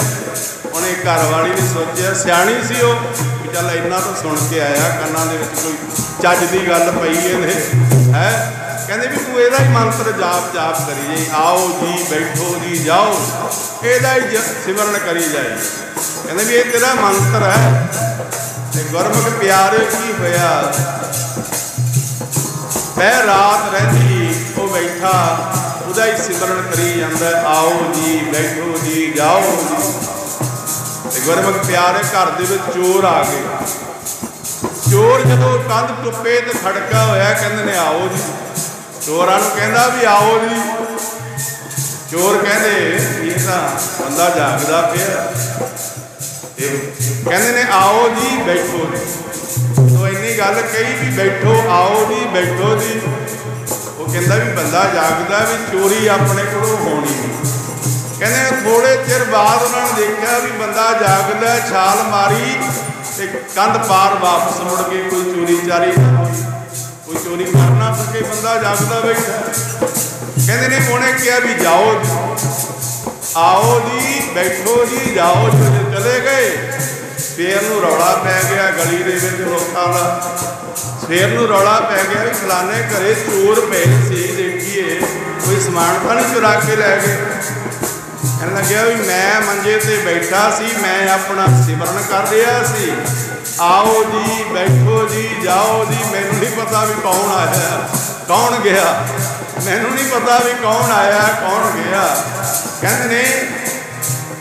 ਉਹਨੇ ਘਰ ਵਾਲੀ ਨੇ ਸੋਚਿਆ, ਸਿਆਣੀ ਸੀ ਉਹ। ਵੀ ਚੱਲ ਇੰਨਾ ਤਾਂ ਸੁਣ ਕੇ ਆਇਆ, ਕੰਨਾਂ ਦੇ ਵਿੱਚ ਕੋਈ ਚੱਜ ਦੀ ਗੱਲ ਪਈ ਇਹਨੇ ਹੈ? ਕਹਿੰਦੇ ਵੀ ਤੂੰ ਇਹਦਾ ਹੀ ਮੰਤਰ ਜਾਪ ਜਾਪ ਕਰੀ ਜਾਈ। ਆਓ ਜੀ, ਬੈਠੋ ਜੀ, ਜਾਓ। ਇਹਦਾ ਹੀ ਸਿਮਰਨ ਕਰੀ ਜਾਈ। ਕਹਿੰਦੇ ਵੀ ਇਹ ਤੇਰਾ ਮੰਤਰ ਹੈ। ਤੇ ਗੁਰਮੁਖ ਪਿਆਰੇ ਕੀ ਹੋਇਆ? ਮੈਂ ਰਾਤ ਰਹਿੰਦੀ, ਉਹ ਬੈਠਾ, ਉਹਦਾ ਹੀ ਸਿਮਰਨ ਕਰੀ ਜਾਂਦਾ, ਆਓ ਜੀ, ਬੈਠੋ ਜੀ, ਜਾਓ ਜੀ। ਗੁਰਮੁਖ ਪਿਆਰੇ ਘਰ ਦੇ ਵਿੱਚ ਚੋਰ ਆ ਗਏ। ਚੋਰ ਜਦੋਂ ਕੰਧ ਟੁੱਪੇ ਤੇ ਖੜਕਾ ਹੋਇਆ, ਕਹਿੰਦੇ ਨੇ, ਆਓ ਜੀ। ਚੋਰਾਂ ਨੂੰ ਕਹਿੰਦਾ ਵੀ, ਆਓ ਜੀ। ਚੋਰ ਕਹਿੰਦੇ, ਇਹ ਤਾਂ ਬੰਦਾ ਜਾਗਦਾ ਪਿਆ। ਇਹ ਕਹਿੰਦੇ ਨੇ, ਆਓ ਜੀ, ਬੈਠੋ ਜੀ। ਤੋ ਇੰਨੀ ਗੱਲ ਕਹੀ ਵੀ, ਬੈਠੋ, ਆਓ ਜੀ, ਬੈਠੋ ਜੀ। ਉਹ ਕਹਿੰਦਾ ਵੀ, ਬੰਦਾ ਜਾਗਦਾ ਵੀ, ਚੋਰੀ ਆਪਣੇ ਕੋਲੋਂ ਹੋਣੀ ਨਹੀਂ। ਕਹਿੰਦੇ ਥੋੜੇ ਚਿਰ ਬਾਅਦ ਉਹਨਾਂ ਨੇ ਦੇਖਿਆ ਵੀ ਬੰਦਾ ਜਾਗਦਾ ਛਾਲ ਮਾਰੀ ਤੇ ਕੰਧ ਪਾਰ ਵਾਪਸ ਮੁੜ ਕੇ ਕੋਈ ਚੋਰੀ ਚਾਰੀ ਕੋਈ ਚੋਰੀ ਕਰ ਨਾ ਸਕੇ, ਬੰਦਾ ਜਾਗਦਾ ਬੈਠਾ ਕਹਿੰਦੇ ਨੇ ਉਹਨੇ ਕਿਹਾ ਵੀ ਜਾਓ ਆਓ ਜੀ, ਬੈਠੋ ਜੀ, ਜਾਓ ਚਲੇ ਗਏ। ਫੇਰ ਨੂੰ ਰੌਲਾ ਪੈ ਗਿਆ ਗਲੀ ਦੇ ਵਿੱਚ ਲੋਕਾਂ ਦਾ। ਫੇਰ ਨੂੰ ਰੌਲਾ ਪੈ ਗਿਆ ਵੀ ਫਲਾਣੇ ਘਰੇ ਚੋਰ ਪਏ ਸੀ, ਦੇਖੀਏ। ਕੋਈ ਸਮਾਨ ਤਾਂ ਨਹੀਂ ਚੁਰਾ ਕੇ ਲੈ ਗਏ। ਕਹਿਣ ਲੱਗਿਆ ਵੀ ਮੈਂ ਮੰਜੇ ਤੇ ਬੈਠਾ ਸੀ, ਮੈਂ ਆਪਣਾ ਸਿਮਰਨ ਕਰ ਰਿਹਾ ਸੀ। ਆਓ ਜੀ, ਬੈਠੋ ਜੀ, ਜਾਓ ਜੀ, ਮੈਨੂੰ ਨਹੀਂ ਪਤਾ ਵੀ ਕੌਣ ਆਇਆ, ਕੌਣ ਗਿਆ? ਮੈਨੂੰ ਨਹੀਂ ਪਤਾ ਵੀ ਕੌਣ ਆਇਆ, ਕੌਣ ਗਿਆ? ਕਹਿੰਦੇ ਨੇ,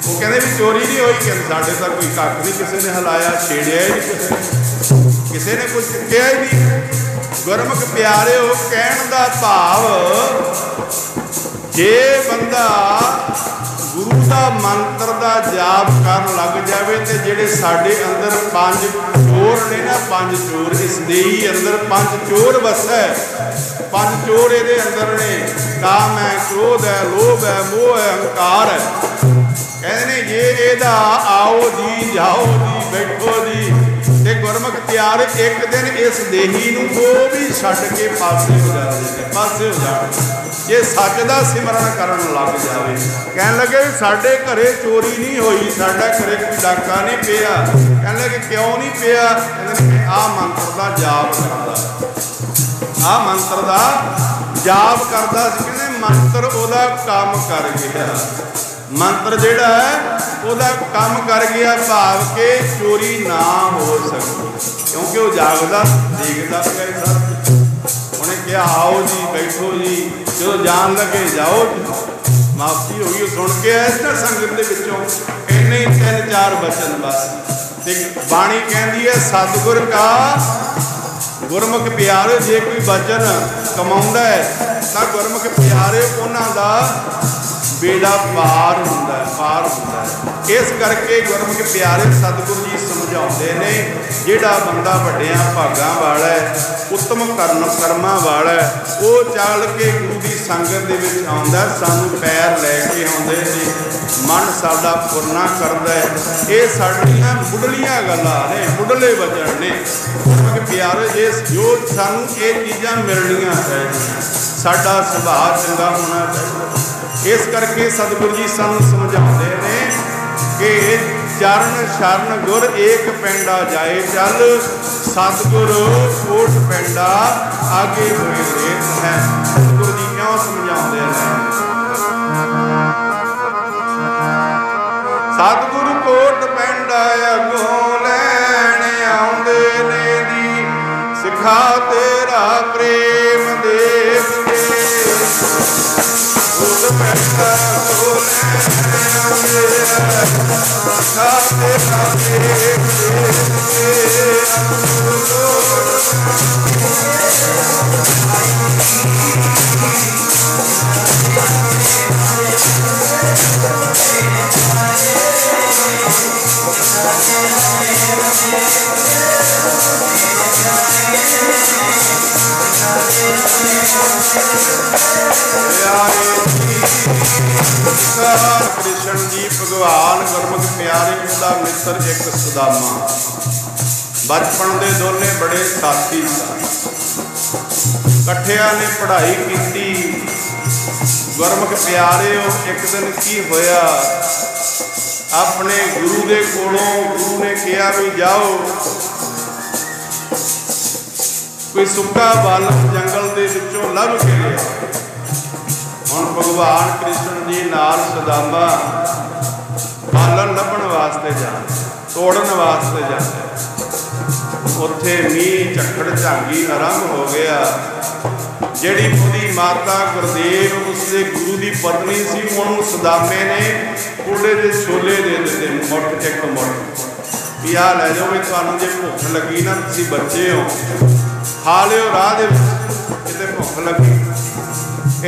ਉਹ ਕਹਿੰਦੇ ਵੀ ਚੋਰੀ ਨਹੀਂ ਹੋਈ, ਕਹਿੰਦੇ ਸਾਡੇ ਤਾਂ ਕੋਈ ਕੱਖ ਨਹੀਂ, ਕਿਸੇ ਨੇ ਹਲਾਇਆ, ਛੇੜਿਆ ਹੀ ਨਹੀਂ ਕਿਸੇ ਨੇ। ਕਿਸੇ ਨੇ ਕੁਝ ਕਿਹਾ ਹੀ ਨਹੀਂ। ਗੁਰਮੁਖ ਪਿਆਰਿਓ, ਕਹਿਣ ਦਾ ਭਾਵ, ਜੇ ਬੰਦਾ ਗੁਰੂ ਦਾ ਮੰਤਰ ਦਾ ਜਾਪ ਕਰਨ ਲੱਗ ਜਾਵੇ ਤੇ ਜਿਹੜੇ ਸਾਡੇ ਅੰਦਰ ਪੰਜ ਚੋਰ ਨੇ ਨਾ, ਪੰਜ ਚੋਰ, ਇਸ ਦੇਹੀ ਅੰਦਰ ਪੰਜ ਚੋਰ ਵਸੈ ਪੰਜ ਚੋਰ ਇਹਦੇ ਅੰਦਰ ਨੇ। ਕਾਮ ਹੈ, ਕ੍ਰੋਧ ਹੈ, ਲੋਭ ਹੈ, ਮੋਹ ਹੈ, ਹੰਕਾਰ ਹੈ। ਕਹਿੰਦੇ ਨੇ, ਜੇ ਇਹਦਾ ਆਓ ਜੀ, ਜਾਓ ਜੀ, ਬੈਠੋ ਜੀ। ਗੁਰਮੁਖ ਤਿਆਰ ਇੱਕ ਦਿਨ ਇਸ ਦੇਹੀ ਨੂੰ ਉਹ ਵੀ ਛੱਡ ਕੇ ਪਾਸੇ ਹੋ ਜਾਂਦੇ ਨੇ ਪਾਸੇ ਹੋ ਜਾਣ ਜੇ ਸੱਚ ਦਾ ਸਿਮਰਨ ਕਰਨ ਲੱਗ ਜਾਵੇ। ਕਹਿਣ ਲੱਗੇ ਸਾਡੇ ਘਰੇ ਚੋਰੀ ਨਹੀਂ ਹੋਈ, ਸਾਡਾ ਘਰੇ ਕੋਈ ਡਾਕਾ ਨਹੀਂ ਪਿਆ। ਕਹਿਣ ਲੱਗੇ ਕਿਉਂ ਨਹੀਂ ਪਿਆ? ਕਹਿੰਦੇ ਨੇ, ਆ ਮੰਤਰ ਦਾ ਜਾਪ ਕਰਦਾ। ਆ ਮੰਤਰ ਦਾ ਜਾਪ ਕਰਦਾ ਸੀ, ਕਹਿੰਦੇ ਮੰਤਰ ਉਹਦਾ ਕੰਮ ਕਰ ਗਿਆ। ਮੰਤਰ ਜਿਹੜਾ ਹੈ, ਉਹਦਾ ਕੰਮ ਕਰ ਗਿਆ ਭਾਵ ਕਿ ਚੋਰੀ ਨਾ ਹੋ ਸਕੀ। ਕਿਉਂਕਿ ਉਹ ਜਾਗਦਾ, ਦੇਖਦਾ ਪਿਆ ਸਭ ਉਹਨੇ ਕਿਹਾ, ਆਓ ਜੀ, ਬੈਠੋ ਜੀ। ਜਦੋਂ ਜਾਣ ਲੱਗੇ, ਜਾਓ ਮਾਫੀ ਹੋ ਗਈ ਸੁਣ ਕੇ ਆਇਆ ਸੀ ਸੰਗਤ ਦੇ ਵਿੱਚੋਂ। ਇੰਨੇ ਹੀ ਤਿੰਨ ਚਾਰ ਬਚਨ ਬਸ। ਤੇ ਬਾਣੀ ਕਹਿੰਦੀ ਹੈ, ਸਤਿਗੁਰ ਕਾ ਗੁਰਮੁਖ ਪਿਆਰੇ, ਜੇ ਕੋਈ ਬਚਨ ਕਮਾਉਂਦਾ ਹੈ, ਤਾਂ ਗੁਰਮੁਖ ਪਿਆਰੇ ਉਹਨਾਂ ਦਾ ਬੇੜਾ ਪਾਰ ਹੁੰਦਾ ਹੈ, ਪਾਰ ਹੁੰਦਾ ਹੈ। ਇਸ ਕਰਕੇ ਗੁਰਮੁਖ ਪਿਆਰੇ ਸਤਿਗੁਰੂ ਜੀ ਸਮਝਾਉਂਦੇ ਨੇ, ਜਿਹੜਾ ਬੰਦਾ ਵੱਡਿਆਂ ਭਾਗਾਂ ਵਾਲਾ ਹੈ, ਉੱਤਮ ਕਰਮ ਕਰਮਾਂ ਵਾਲਾ ਹੈ, ਉਹ ਚੱਲ ਕੇ ਗੁਰੂ ਦੀ ਸੰਗਤ ਦੇ ਵਿੱਚ ਆਉਂਦਾ ਸਾਨੂੰ ਪੈਰ ਲੈ ਕੇ ਆਉਂਦੇ ਨੇ, ਮਨ ਸਾਡਾ ਪੁਰਨਾ ਕਰਦਾ ਹੈ। ਇਹ ਸਾਡੀਆਂ ਮੁੱਢਲੀਆਂ ਗੱਲਾਂ ਨੇ, ਮੁੱਢਲੇ ਵਚਨ ਨੇ। ਗੁਰਮੁਖ ਪਿਆਰੇ, ਇਸ ਜੋ ਸਾਨੂੰ ਇਹ ਚੀਜ਼ਾਂ ਮਿਲਣੀਆਂ ਚਾਹੀਦੀਆਂ, ਸਾਡਾ ਸੁਭਾਅ ਚੰਗਾ ਹੋਣਾ ਚਾਹੀਦਾ। ਇਸ ਕਰਕੇ ਸਤਿਗੁਰੂ ਜੀ ਸਾਨੂੰ ਸਮਝਾਉਂਦੇ ਨੇ ਕਿ ਚਰਨ ਸ਼ਰਨ ਗੁਰ ਏਕ ਪਿੰਡਾ ਜਾਏ ਚੱਲ, ਸਤਿਗੁਰ ਕੋਟ ਪਿੰਡਾ ਆਗੇ ਹੋਏ ਰੇਤ ਹੈ। ਸਤਿਗੁਰੂ ਜੀ ਕਿਉਂ ਸਮਝਾਉਂਦੇ ਨੇ? ਸਤਿਗੁਰੂ ਕੋਟ ਪਿੰਡ ਜਿਹੜਾ ਅਗੋਂ ਲੈਣ ਆਉਂਦੇ ਨੇ ਦੀ ਸਿਖਾ ਤੇਰਾ ਪ੍ਰੇਮ। ਆ ਸਿਖਾ ਪਿਆਰੇ ਉਹਦਾ ਮਿੱਤਰ ਇੱਕ ਸੁਦਾਮਾ। ਬਚਪਨ ਦੇ ਦੋਨੇ ਬੜੇ ਸਾਥੀ ਸਨ। ਇਕੱਠਿਆਂ ਨੇ ਪੜ੍ਹਾਈ ਕੀਤੀ। ਗੁਰਮੁਖ ਪਿਆਰੇ ਇੱਕ ਦਿਨ ਕੀ ਹੋਇਆ? ਆਪਣੇ ਗੁਰੂ ਦੇ ਕੋਲੋਂ ਗੁਰੂ ਨੇ ਕਿਹਾ ਵੀ ਜਾਓ। ਕੋਈ ਸੁੱਕਾ ਬਾਲਕ ਜੰਗਲ ਦੇ ਵਿੱਚੋਂ ਲੱਭ ਕੇ ਲਿਆ ਹੁਣ ਭਗਵਾਨ ਕ੍ਰਿਸ਼ਨ ਜੀ ਨਾਲ ਸਦਾਮਾ ਬਾਲਣ ਲੱਭਣ ਵਾਸਤੇ ਜਾਂਦੇ ਤੋੜਨ ਵਾਸਤੇ ਜਾਂਦੇ ਉੱਥੇ ਮੀਂਹ ਚੱਕੜ ਝਾਂਗੀ ਆਰੰਭ ਹੋ ਗਿਆ। ਜਿਹੜੀ ਉਹਦੀ ਮਾਤਾ ਗੁਰਦੇਵ, ਉਸਦੇ ਗੁਰੂ ਦੀ ਪਤਨੀ ਸੀ, ਉਹਨੂੰ ਸਦਾਮੇ ਨੇ ਕੁੜੇ ਦੇ ਛੋਲੇ ਦੇ ਦਿੱਤੇ, ਮੁੱਠ, ਇੱਕ ਮੁੱਠ। ਵੀ ਆ ਲੈ ਜਾਓ ਵੀ ਤੁਹਾਨੂੰ ਜੇ ਭੁੱਖ ਲੱਗੀ ਨਾ, ਤੁਸੀਂ ਬੱਚੇ ਹੋ। ਖਾ ਲਿਓ ਰਾਹ ਦੇ ਵਿੱਚ, ਕਿਤੇ ਭੁੱਖ ਲੱਗੀ।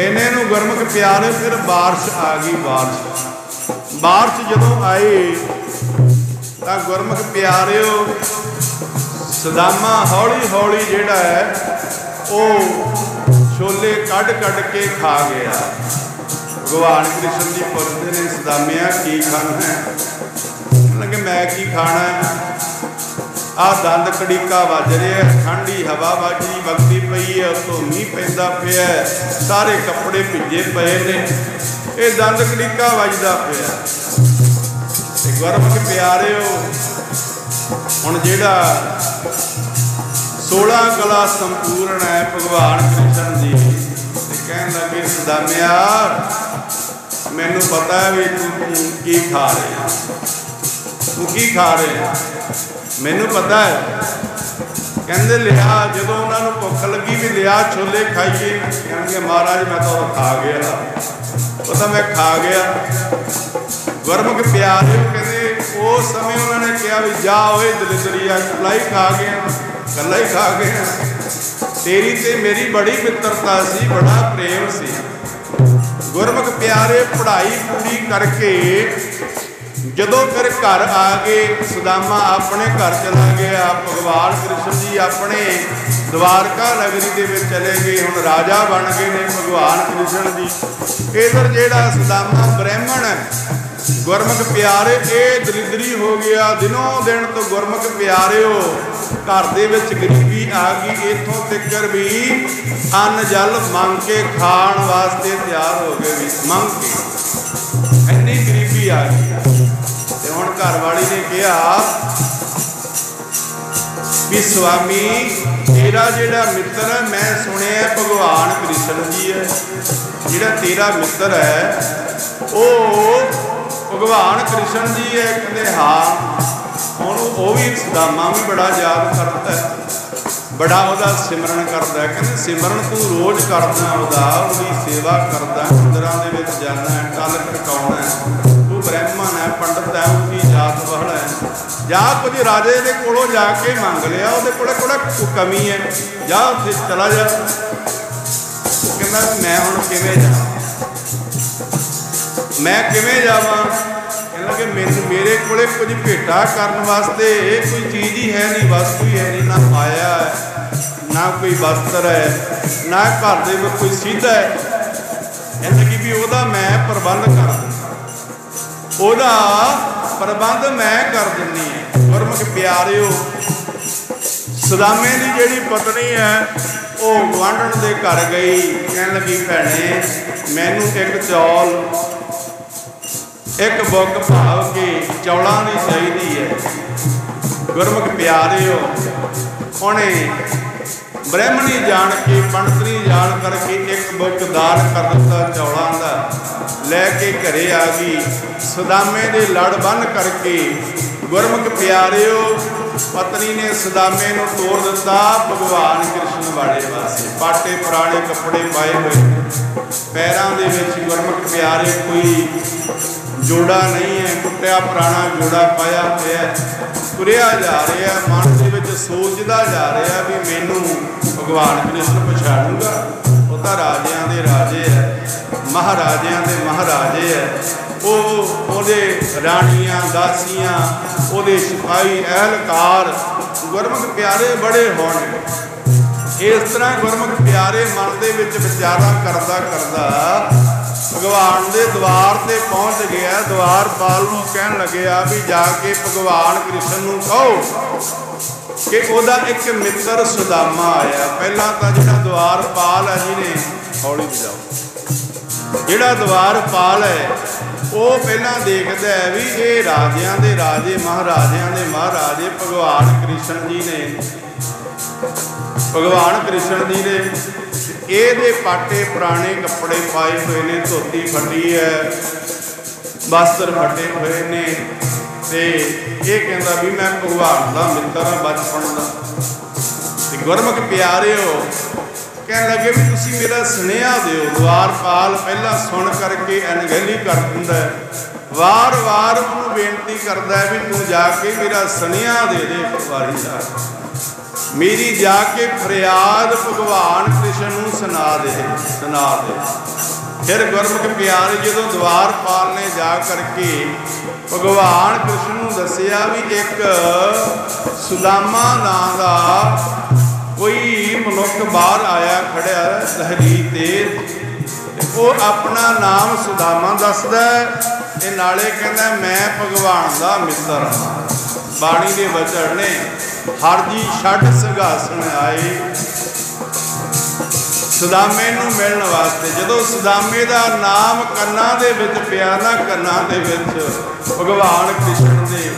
ਇਹਨੇ ਨੂੰ ਗਰਮਕ ਪਿਆਰੇ, ਫਿਰ ਬਾਰਿਸ਼ ਆ ਗਈ, ਬਾਰਿਸ਼। ਮਾਰਚ ਜਦੋਂ ਆਏ ਤਾਂ ਗੁਰਮੁਖ ਪਿਆਰਿਓ, ਸਦਾਮਾ ਹੌਲੀ ਹੌਲੀ ਜਿਹੜਾ ਹੈ, ਉਹ ਛੋਲੇ ਕੱਢ ਕੱਢ ਕੇ ਖਾ ਗਿਆ। ਭਗਵਾਨ ਕ੍ਰਿਸ਼ਨ ਜੀ ਪੁੱਛਦੇ ਨੇ, ਸਦਾਮਿਆ, ਕੀ ਖਾਣਾ ਹੈ? ਲੱਗੇ, ਮੈਂ ਕੀ ਖਾਣਾ ਹੈ? ਆ ਦੰਦ ਕੜੀਕਾ ਵੱਜ ਰਿਹਾ ਠੰਡੀ ਹਵਾ ਵੱਜੀ ਵਗਦੀ ਪਈ ਹੈ, ਉਤੋਂ ਮੀਂਹ ਪੈਂਦਾ ਪਿਆ ਸਾਰੇ ਕੱਪੜੇ ਭਿੱਜੇ ਪਏ ਨੇ। ਇਹ ਦੰਦ ਕੜੀਕਾ ਵੱਜਦਾ ਪਿਆ। ਤੇ ਗੁਰਮੁਖ ਪਿਆਰਿਓ ਹੁਣ ਜਿਹੜਾ 16 ਕਲਾ ਸੰਪੂਰਨ ਹੈ ਭਗਵਾਨ ਕ੍ਰਿਸ਼ਨ ਜੀ। ਤੇ ਕਹਿਣ ਲੱਗੇ ਸਦਾਮਿਆ ਮੈਨੂੰ ਪਤਾ ਹੈ ਵੀ ਤੂੰ ਕੀ ਖਾ ਰਿਹਾ ਤੂੰ ਕੀ ਖਾ ਰਿਹਾ ਮੈਨੂੰ ਪਤਾ ਹੈ। ਕਹਿੰਦੇ, ਲਿਆ, ਜਦੋਂ ਉਹਨਾਂ ਨੂੰ ਭੁੱਖ ਲੱਗੀ ਵੀ ਲਿਆ, ਛੋਲੇ ਖਾਈਏ। ਕਹਿੰਦੇ ਮਹਾਰਾਜ, ਮੈਂ ਤਾਂ ਉਹ ਖਾ ਗਿਆ। ਉਹ ਤਾਂ ਮੈਂ ਖਾ ਗਿਆ। ਗੁਰਮੁਖ ਪਿਆਰੇ ਕਹਿੰਦੇ ਉਸ ਸਮੇਂ ਉਹਨਾਂ ਨੇ ਕਿਹਾ ਵੀ ਜਾ ਓਏ ਦਲਿਦਰੀਆ ਕੱਲਾ ਹੀ ਖਾ ਗਿਆ ਕੱਲਾ ਹੀ ਖਾ ਗਿਆ। ਤੇਰੀ ਤੇ ਮੇਰੀ ਬੜੀ ਮਿੱਤਰਤਾ ਸੀ, ਬੜਾ ਪ੍ਰੇਮ ਸੀ। ਗੁਰਮੁਖ ਪਿਆਰੇ ਪੜ੍ਹਾਈ ਪੂਰੀ ਕਰਕੇ ਜਦੋਂ ਫਿਰ ਘਰ ਆ ਗਏ, ਸੁਦਾਮਾ ਆਪਣੇ ਘਰ ਚਲਾ ਗਿਆ। ਭਗਵਾਨ ਕ੍ਰਿਸ਼ਨ ਜੀ ਆਪਣੇ ਦਵਾਰਕਾ ਨਗਰੀ ਦੇ ਵਿੱਚ ਚਲੇ ਗਏ। ਹੁਣ ਰਾਜਾ ਬਣ ਗਏ ਨੇ ਭਗਵਾਨ ਕ੍ਰਿਸ਼ਨ ਜੀ। ਇਧਰ ਜਿਹੜਾ ਸੁਦਾਮਾ ਬ੍ਰਾਹਮਣ ਗੁਰਮੁਖ ਪਿਆਰੇ, ਇਹ ਦਲਿਦਰੀ ਹੋ ਗਿਆ। ਦਿਨੋਂ ਦਿਨ ਤੋਂ ਗੁਰਮੁਖ ਪਿਆਰਿਓ, ਘਰ ਦੇ ਵਿੱਚ ਗਰੀਬੀ ਆ ਗਈ। ਇਥੋਂ ਤੱਕਰ ਵੀ ਅੰਨ ਜਲ ਮੰਗ ਕੇ ਖਾਣ ਵਾਸਤੇ ਤਿਆਰ ਹੋ ਗਏ ਵੀ। ਮੰਗ ਕੇ। ਇੰਨੀ ਗਰੀਬੀ ਆ ਗਈ। ਤੇ ਘਰ ਵਾਲੀ ਨੇ ਕਿਹਾ ਵੀ ਸੁਆਮੀ, ਤੇਰਾ ਜਿਹੜਾ ਮਿੱਤਰ ਹੈ, ਮੈਂ ਸੁਣਿਆ ਭਗਵਾਨ ਕ੍ਰਿਸ਼ਨ ਜੀ ਹੈ। ਜਿਹੜਾ ਤੇਰਾ ਮਿੱਤਰ ਹੈ, ਉਹ ਭਗਵਾਨ ਕ੍ਰਿਸ਼ਨ ਜੀ ਹੈ, ਕਹਿੰਦੇ, ਹਾਂ ਉਹਨੂੰ ਉਹ ਵੀ ਸਦਾਮਾ ਵੀ ਬੜਾ ਯਾਦ ਕਰਦਾ ਹੈ। ਬੜਾ ਉਹਦਾ ਸਿਮਰਨ ਕਰਦਾ ਕਹਿੰਦੇ, ਸਿਮਰਨ ਤੂੰ ਰੋਜ਼ ਕਰਦਾ ਉਹਦਾ, ਉਹਦੀ ਸੇਵਾ ਕਰਦਾ ਮੰਦਰਾਂ ਦੇ ਵਿੱਚ ਜਾਂਦਾ ਹੈ ਟਲ ਟਕਾਉਣਾ ਜਾਂ ਕੁਝ ਰਾਜੇ ਦੇ ਕੋਲੋਂ ਜਾ ਕੇ ਮੰਗ ਲਿਆ, ਉਹਦੇ ਕੋਲ ਕੋੜਾ ਕਮੀ ਹੈ। ਜਾਂ ਉੱਥੇ ਚਲਾ ਜਾ। ਉਹ ਕਹਿੰਦਾ, ਮੈਂ ਹੁਣ ਕਿਵੇਂ ਜਾਵਾਂ? ਮੈਂ ਕਿਵੇਂ ਜਾਵਾਂ? ਕਹਿੰਦਾ ਕਿ ਮੈਨੂੰ, ਮੇਰੇ ਕੋਲੇ ਕੁਝ ਭੇਟਾ ਕਰਨ ਵਾਸਤੇ ਇਹ ਕੋਈ ਚੀਜ਼ ਹੀ ਹੈ ਨਹੀਂ, ਵਸਤੂ ਹੀ ਹੈ ਨਹੀਂ, ਨਾ ਆਇਆ ਨਾ ਕੋਈ ਵਸਤਰ ਹੈ, ਨਾ ਘਰ ਦੇ ਵਿੱਚ ਕੋਈ ਸਿੱਧ ਹੈ। ਕਹਿੰਦਾ ਕਿ ਵੀ ਉਹਦਾ ਮੈਂ ਪ੍ਰਬੰਧ ਕਰ ਉਹਦਾ ਪ੍ਰਬੰਧ ਮੈਂ ਕਰ ਦਿੰਨੀ ਹੈ ਗੁਰਮੁਖ ਪਿਆਰਿਓ, ਸਦਾਮੇ ਦੀ ਜਿਹੜੀ ਪਤਨੀ ਹੈ, ਉਹ ਗਵਾਂਢਣ ਦੇ ਘਰ ਗਈ। ਕਹਿਣ ਲੱਗੀ, ਭੈਣੇ, ਮੈਨੂੰ ਇੱਕ ਚੌਲ, ਇੱਕ ਬੁੱਕ ਭਾਵ ਕੇ ਚੌਲਾਂ ਦੀ ਚਾਹੀਦੀ ਹੈ। ਗੁਰਮੁਖ ਪਿਆਰਿਓ ਉਹਨੇ ਬ੍ਰਾਹਮਣੀ ਜਾਣ ਕੇ, ਪੰਡਤਨੀ ਜਾਣ ਕਰਕੇ ਇੱਕ ਬੁੱਕ ਦਾਨ ਕਰ ਦਿੱਤਾ ਚੌਲਾਂ ਦਾ। ਲੈ ਕੇ ਘਰੇ ਆ ਗਈ। ਸਦਾਮੇ ਦੇ ਲੜ ਬੰਨ ਕਰਕੇ ਗੁਰਮੁਖ ਪਿਆਰਿਓ, ਪਤਨੀ ਨੇ ਸਦਾਮੇ ਨੂੰ ਤੋੜ ਦਿੱਤਾ ਭਗਵਾਨ ਕ੍ਰਿਸ਼ਨ ਵਾਲੇ ਵਾਸਤੇ ਪਾਟੇ ਪੁਰਾਣੇ ਕੱਪੜੇ ਪਾਏ ਹੋਏ ਪੈਰਾਂ ਦੇ ਵਿੱਚ ਗੁਰਮੁਖ ਪਿਆਰੇ ਕੋਈ ਜੋੜਾ ਨਹੀਂ ਹੈ। ਕੁੱਟਿਆ, ਪੁਰਾਣਾ ਜੋੜਾ ਪਾਇਆ ਹੋਇਆ ਤੁਰਿਆ ਜਾ ਰਿਹਾ, ਮਨ ਦੇ ਵਿੱਚ ਸੋਚਦਾ ਜਾ ਰਿਹਾ ਵੀ ਮੈਨੂੰ ਭਗਵਾਨ ਕ੍ਰਿਸ਼ਨ ਪਛਾਣੂਗਾ। ਉਹ ਤਾਂ ਰਾਜਿਆਂ ਦੇ ਰਾਜੇ ਹੈ। ਮਹਾਰਾਜਿਆਂ ਦੇ ਮਹਾਰਾਜੇ ਹੈ ਉਹ ਉਹਦੇ ਰਾਣੀਆਂ, ਦਾਸੀਆਂ, ਉਹਦੇ ਸਿਪਾਹੀ ਅਹਲਕਾਰ ਗੁਰਮੁਖ ਪਿਆਰੇ ਬੜੇ ਹੋਣਗੇ ਇਸ ਤਰ੍ਹਾਂ ਗੁਰਮੁਖ ਪਿਆਰੇ ਮਨ ਦੇ ਵਿੱਚ ਵਿਚਾਰਾ ਕਰਦਾ ਕਰਦਾ ਭਗਵਾਨ ਦੇ ਦਵਾਰ ਤੇ ਪਹੁੰਚ ਗਿਆ। ਦਵਾਰਪਾਲ ਨੂੰ ਕਹਿਣ ਲੱਗਿਆ ਵੀ ਜਾ ਕੇ ਭਗਵਾਨ ਕ੍ਰਿਸ਼ਨ ਨੂੰ ਕਹੋ ਕਿ ਉਹਦਾ ਇੱਕ ਮਿੱਤਰ ਸੁਦਾਮਾ ਆਇਆ। ਪਹਿਲਾਂ ਤਾਂ ਜਿਹੜਾ ਦਵਾਰਪਾਲ ਹੈ ਜਿਹਨੇ ਹੌਲੀ ਵਜਾਓ ਜਿਹੜਾ ਦਵਾਰਪਾਲ ਹੈ, ਉਹ ਪਹਿਲਾਂ ਦੇਖਦਾ ਹੈ ਵੀ ਇਹ ਰਾਜਿਆਂ ਦੇ ਰਾਜੇ, ਮਹਾਰਾਜਿਆਂ ਦੇ ਮਹਾਰਾਜੇ ਭਗਵਾਨ ਕ੍ਰਿਸ਼ਨ ਜੀ ਨੇ। ਭਗਵਾਨ ਕ੍ਰਿਸ਼ਨ ਜੀ ਨੇ ਇਹਦੇ ਪਾਟੇ ਪੁਰਾਣੇ ਕੱਪੜੇ ਪਾਏ ਹੋਏ ਨੇ, ਧੋਤੀ ਫਟੀ ਹੈ ਬਸਤਰ ਫਟੇ ਹੋਏ ਨੇ ਤੇ ਇਹ ਕਹਿੰਦਾ ਵੀ ਮੈਂ ਭਗਵਾਨ ਦਾ ਮਿੱਤਰ ਹਾਂ ਬਚਪਨ ਦਾ। ਤੇ ਗੁਰਮੁਖ ਪਿਆਰਿਓ ਕਹਿਣ ਲੱਗੇ ਵੀ ਤੁਸੀਂ ਮੇਰਾ ਸੁਨੇਹਾ ਦਿਓ। ਦਵਾਰਪਾਲ ਪਹਿਲਾਂ ਸੁਣ ਕਰਕੇ ਅਣਗਹਿਲੀ ਕਰ ਦਿੰਦਾ ਵਾਰ-ਵਾਰ ਉਹਨੂੰ ਬੇਨਤੀ ਕਰਦਾ ਹੈ ਵੀ ਤੂੰ ਜਾ ਕੇ ਮੇਰਾ ਸੁਨੇਹਾ ਦੇ ਦੇ ਇੱਕ ਵਾਰੀ ਮੇਰੀ ਜਾ ਕੇ ਫਰਿਆਦ ਭਗਵਾਨ ਕ੍ਰਿਸ਼ਨ ਨੂੰ ਸੁਣਾ ਦੇ ਸੁਣਾ ਦੇ। ਫਿਰ ਗੁਰਮੁਖ ਪਿਆਰੇ ਜਦੋਂ ਦਵਾਰਪਾਲ ਨੇ ਜਾ ਕਰਕੇ ਭਗਵਾਨ ਕ੍ਰਿਸ਼ਨ ਨੂੰ ਦੱਸਿਆ ਵੀ ਇੱਕ ਸੁਦਾਮਾ ਨਾਂ ਦਾ ਕੋਈ ਮਨੁੱਖ ਬਾਹਰ ਆਇਆ, ਖੜਿਆ, ਲਹਰੀ ਤੇ ਉਹ ਆਪਣਾ ਨਾਮ ਸੁਦਾਮਾ ਦੱਸਦਾ ਤੇ ਨਾਲੇ ਕਹਿੰਦਾ, ਮੈਂ ਭਗਵਾਨ ਦਾ ਮਿੱਤਰ ਹਾਂ। ਬਾਣੀ ਦੇ ਵਚਨ ਨੇ, ਹਰ ਜੀ ਛੱਡ ਸੰਘਾਸਣ ਆਏ। ਸੁਦਾਮੇ ਨੂੰ ਮਿਲਣ ਵਾਸਤੇ, ਜਦੋਂ ਸੁਦਾਮੇ ਦਾ ਨਾਮ ਕੰਨਾਂ ਦੇ ਵਿੱਚ ਪਿਆ ਨਾ ਕੰਨਾਂ ਦੇ ਵਿੱਚ, ਭਗਵਾਨ ਕ੍ਰਿਸ਼ਨ ਦੇ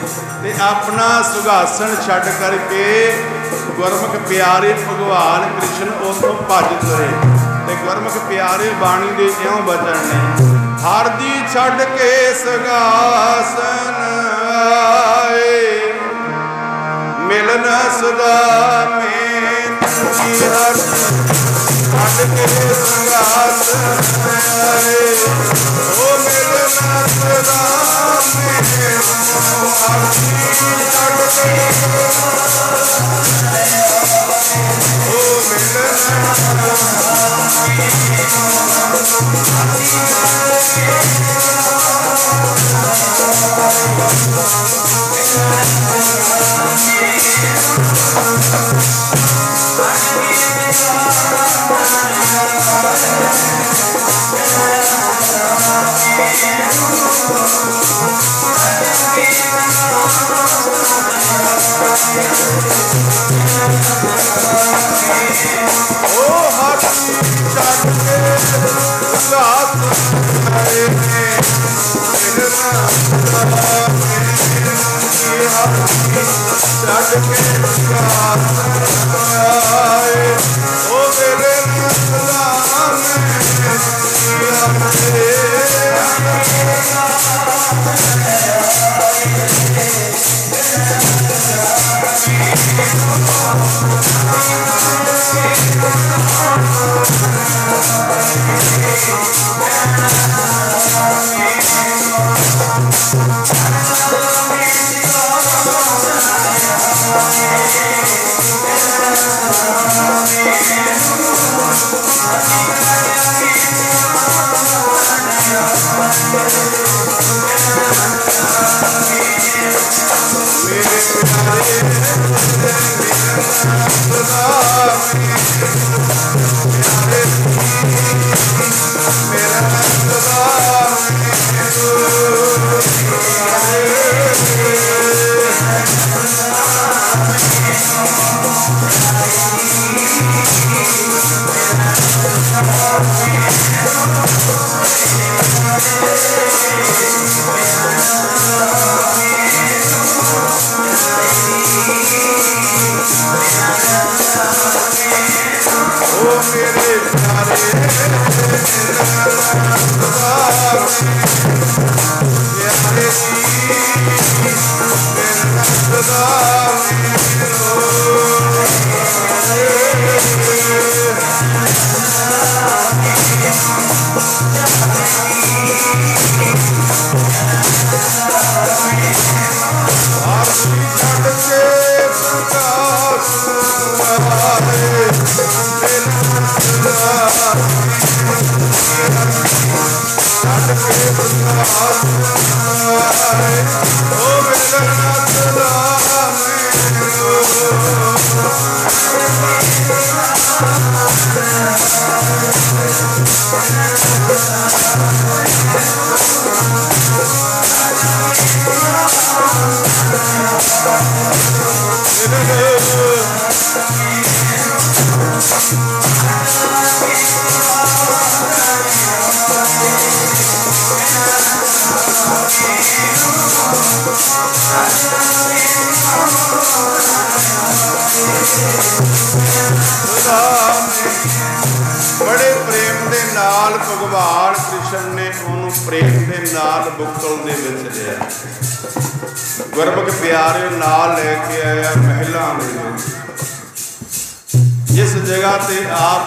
ਤੇ ਆਪਣਾ ਸੁਗਾਸਣ ਛੱਡ ਕਰਕੇ ਗੁਰਮੁਖ ਪਿਆਰੇ ਭਗਵਾਨ ਕ੍ਰਿਸ਼ਨ ਉਥੋਂ ਭੱਜ ਤੁਰੇ ਤੇ ਗੁਰਮੁਖ ਪਿਆਰੇ ਬਾਣੀ ਦੇ ਇਉਂ ਬਚਨ ਨੇ ਹਰ ਦੀ ਛੱਡ ਕੇ ਸੁਗਾਸਣ ਆਏ, ਮਿਲਨ ਸਦਾ ਮੇਂ ਕੀ ਹਰ ਛੱਡ ਕੇ ਸੁਗਾਸਣ ਆਏ।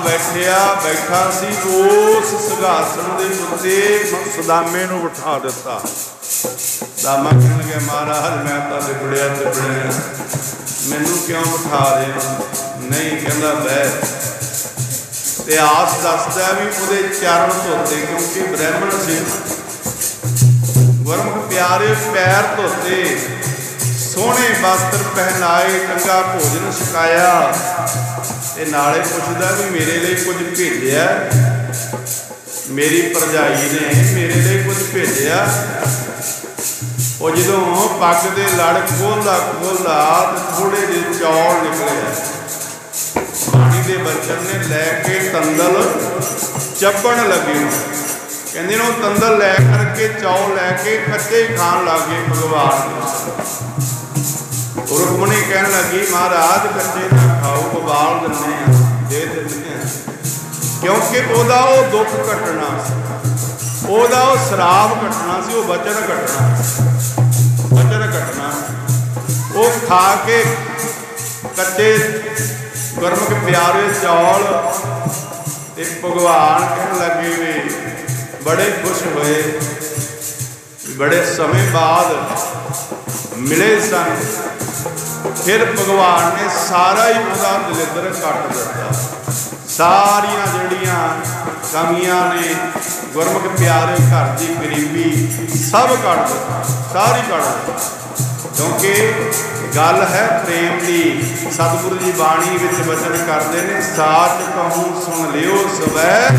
ਬੈਠਿਆ, ਬੈਠਾ ਸੀ ਉਸ ਸਿੰਘਾਸਣ ਦੇ ਉੱਤੇ। ਸੁਦਾਮੇ ਨੂੰ ਬਿਠਾ ਦਿੱਤਾ। ਦਾਮਾ ਕਹਿਣ ਲੱਗਾ, ਮਹਾਰਾਜ, ਮੈਂ ਤਾਂ ਲਿਬੜਿਆ ਲਿਬੜਿਆ। ਮੈਨੂੰ ਕਿਉਂ ਬਿਠਾ ਰਹੇ ਨਹੀਂ, ਕਹਿੰਦਾ, ਬਹਿ। ਇਤਿਹਾਸ ਦੱਸਦਾ ਵੀ ਉਹਦੇ ਚਰਨ ਧੋਤੇ, ਕਿਉਂਕਿ ਬ੍ਰਾਹਮਣ ਸੀ ਗੁਰਮੁਖ ਪਿਆਰੇ ਪੈਰ ਧੋਤੇ, ਸੋਹਣੇ ਵਸਤਰ ਪਹਿਨਾਏ, ਚੰਗਾ ਭੋਜਨ ਛਕਾਇਆ। ਤੇ ਨਾਲੇ ਪੁੱਛਦਾ ਵੀ ਮੇਰੇ ਲਈ ਕੁਝ ਭੇਜਿਆ। ਮੇਰੀ ਭਰਜਾਈ ਨੇ ਮੇਰੇ ਲਈ ਕੁਝ ਭੇਜਿਆ। ਉਹ ਜਦੋਂ ਪੱਗ ਦੇ ਲੜ ਖੋਲਾ ਖੋਲਾ ਤੇ ਥੋੜੇ ਜਿਹੇ ਚੌਲ ਨਿਕਲੇ। ਪਾਣੀ ਦੇ ਬਚਨ ਨੇ ਲੈ ਕੇ ਤੰਦਲ ਚੱਪਣ ਲੱਗੇ। ਕਹਿੰਦੇ ਨੇ ਉਹ ਤੰਦਲ ਲੈ ਕਰਕੇ ਚੌਲ ਲੈ ਕੇ ਕੱਚੇ ਹੀ ਖਾਣ ਲੱਗੇ ਭਗਵਾਨ। ਰੁਕਮਣੀ ਕਹਿਣ ਲੱਗੀ, ਮਹਾਰਾਜ ਕੱਚੇ ਨਾ ਖਾਓ ਉਬਾਲ ਦਿੰਦੇ ਆ, ਦੇ ਦਿੰਦੇ ਆ। ਕਿਉਂਕਿ ਉਹਦਾ ਉਹ ਦੁੱਖ ਕੱਟਣਾ ਉਹਦਾ ਉਹ ਸ਼ਰਾਬ ਕੱਟਣਾ ਸੀ, ਉਹ ਵਚਨ ਕੱਟਣਾ ਬਚਨ ਕੱਟਣਾ ਉਹ ਖਾ ਕੇ ਕੱਚੇ ਗੁਰਮੁਖ ਪਿਆਰੇ ਚੌਲ ਤੇ ਭਗਵਾਨ ਕਹਿਣ ਲੱਗੇ ਵੀ ਬੜੇ ਖੁਸ਼ ਹੋਏ। ਬੜੇ ਸਮੇਂ ਬਾਅਦ ਮਿਲੇ ਸਨ। ਫਿਰ ਭਗਵਾਨ ਨੇ ਸਾਰਾ ਹੀ ਉਹਦਾ ਦਲਿੱਦਰ ਕੱਟ ਦਿੱਤਾ। ਸਾਰੀਆਂ ਜਿਹੜੀਆਂ ਕਮੀਆਂ ਨੇ, ਗੁਰਮੁਖ ਪਿਆਰੇ ਘਰ ਦੀ ਗਰੀਬੀ ਸਭ ਕੱਟ ਦਿੱਤਾ, ਸਾਰੀ ਕੱਟ ਦਿੱਤੀ। ਕਿਉਂਕਿ ਗੱਲ ਹੈ ਪ੍ਰੇਮ ਦੀ, ਸਤਿਗੁਰੂ ਦੀ ਬਾਣੀ ਵਿੱਚ ਬਚਨ ਕਰਦੇ ਨੇ, ਸਾਚ ਕਹੂੰ ਸੁਣ ਲਿਓ ਸਵੈ,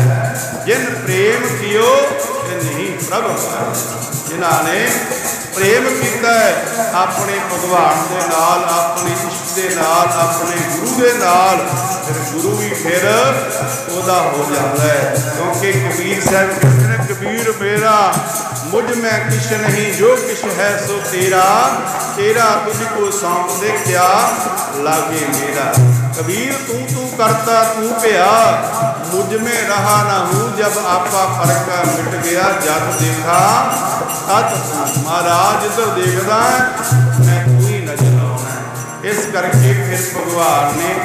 ਜਿਨ ਪ੍ਰੇਮ ਕੀਓ ਤੇ ਨਹੀਂ ਪ੍ਰਭ ਜਿਨ੍ਹਾਂ ਨੇ ਪ੍ਰੇਮ ਕੀਤਾ ਹੈ, ਆਪਣੇ ਭਗਵਾਨ ਦੇ ਨਾਲ, ਆਪਣੇ ਇਸ਼ਟ ਦੇ ਨਾਲ, ਆਪਣੇ ਗੁਰੂ ਦੇ ਨਾਲ, ਫਿਰ ਗੁਰੂ ਵੀ ਫਿਰ ਉਹਦਾ ਹੋ ਜਾਂਦਾ ਹੈ। ਕਿਉਂਕਿ ਕਬੀਰ ਸਾਹਿਬ ਕਬੀਰ ਮੇਰਾ ਮੁਝ ਮੈਂ ਕਿਛ ਨਹੀਂ, ਜੋ ਕਿਛ ਹੈ ਸੋ ਤੇਰਾ। ਤੇਰਾ ਤੁਝ ਕੋ ਸੌਂਪ ਦੇ ਕਿਆ ਲਾਗੇ ਮੇਰਾ। ਕਬੀਰ, ਤੂੰ ਤੂੰ ਕਰਤਾ, ਤੂੰ ਭਿਆ ਮੁਝ ਮੇ ਰਹਾ ਨਾ ਹੂੰ, ਜਬ ਆਪਾ ਫ਼ਰਕ ਮਿਟ ਗਿਆ, ਜਦ ਦੇਖਾ, ਤਤ ਮਹਾਰਾਜ ਜਿੱਧਰ ਦੇਖਦਾ, ਮੈਂ ਤੂੰ ਹੀ ਨਜ਼ਰ ਆਉਣਾ ਇਸ ਕਰਕੇ ਫਿਰ ਭਗਵਾਨ ਨੇ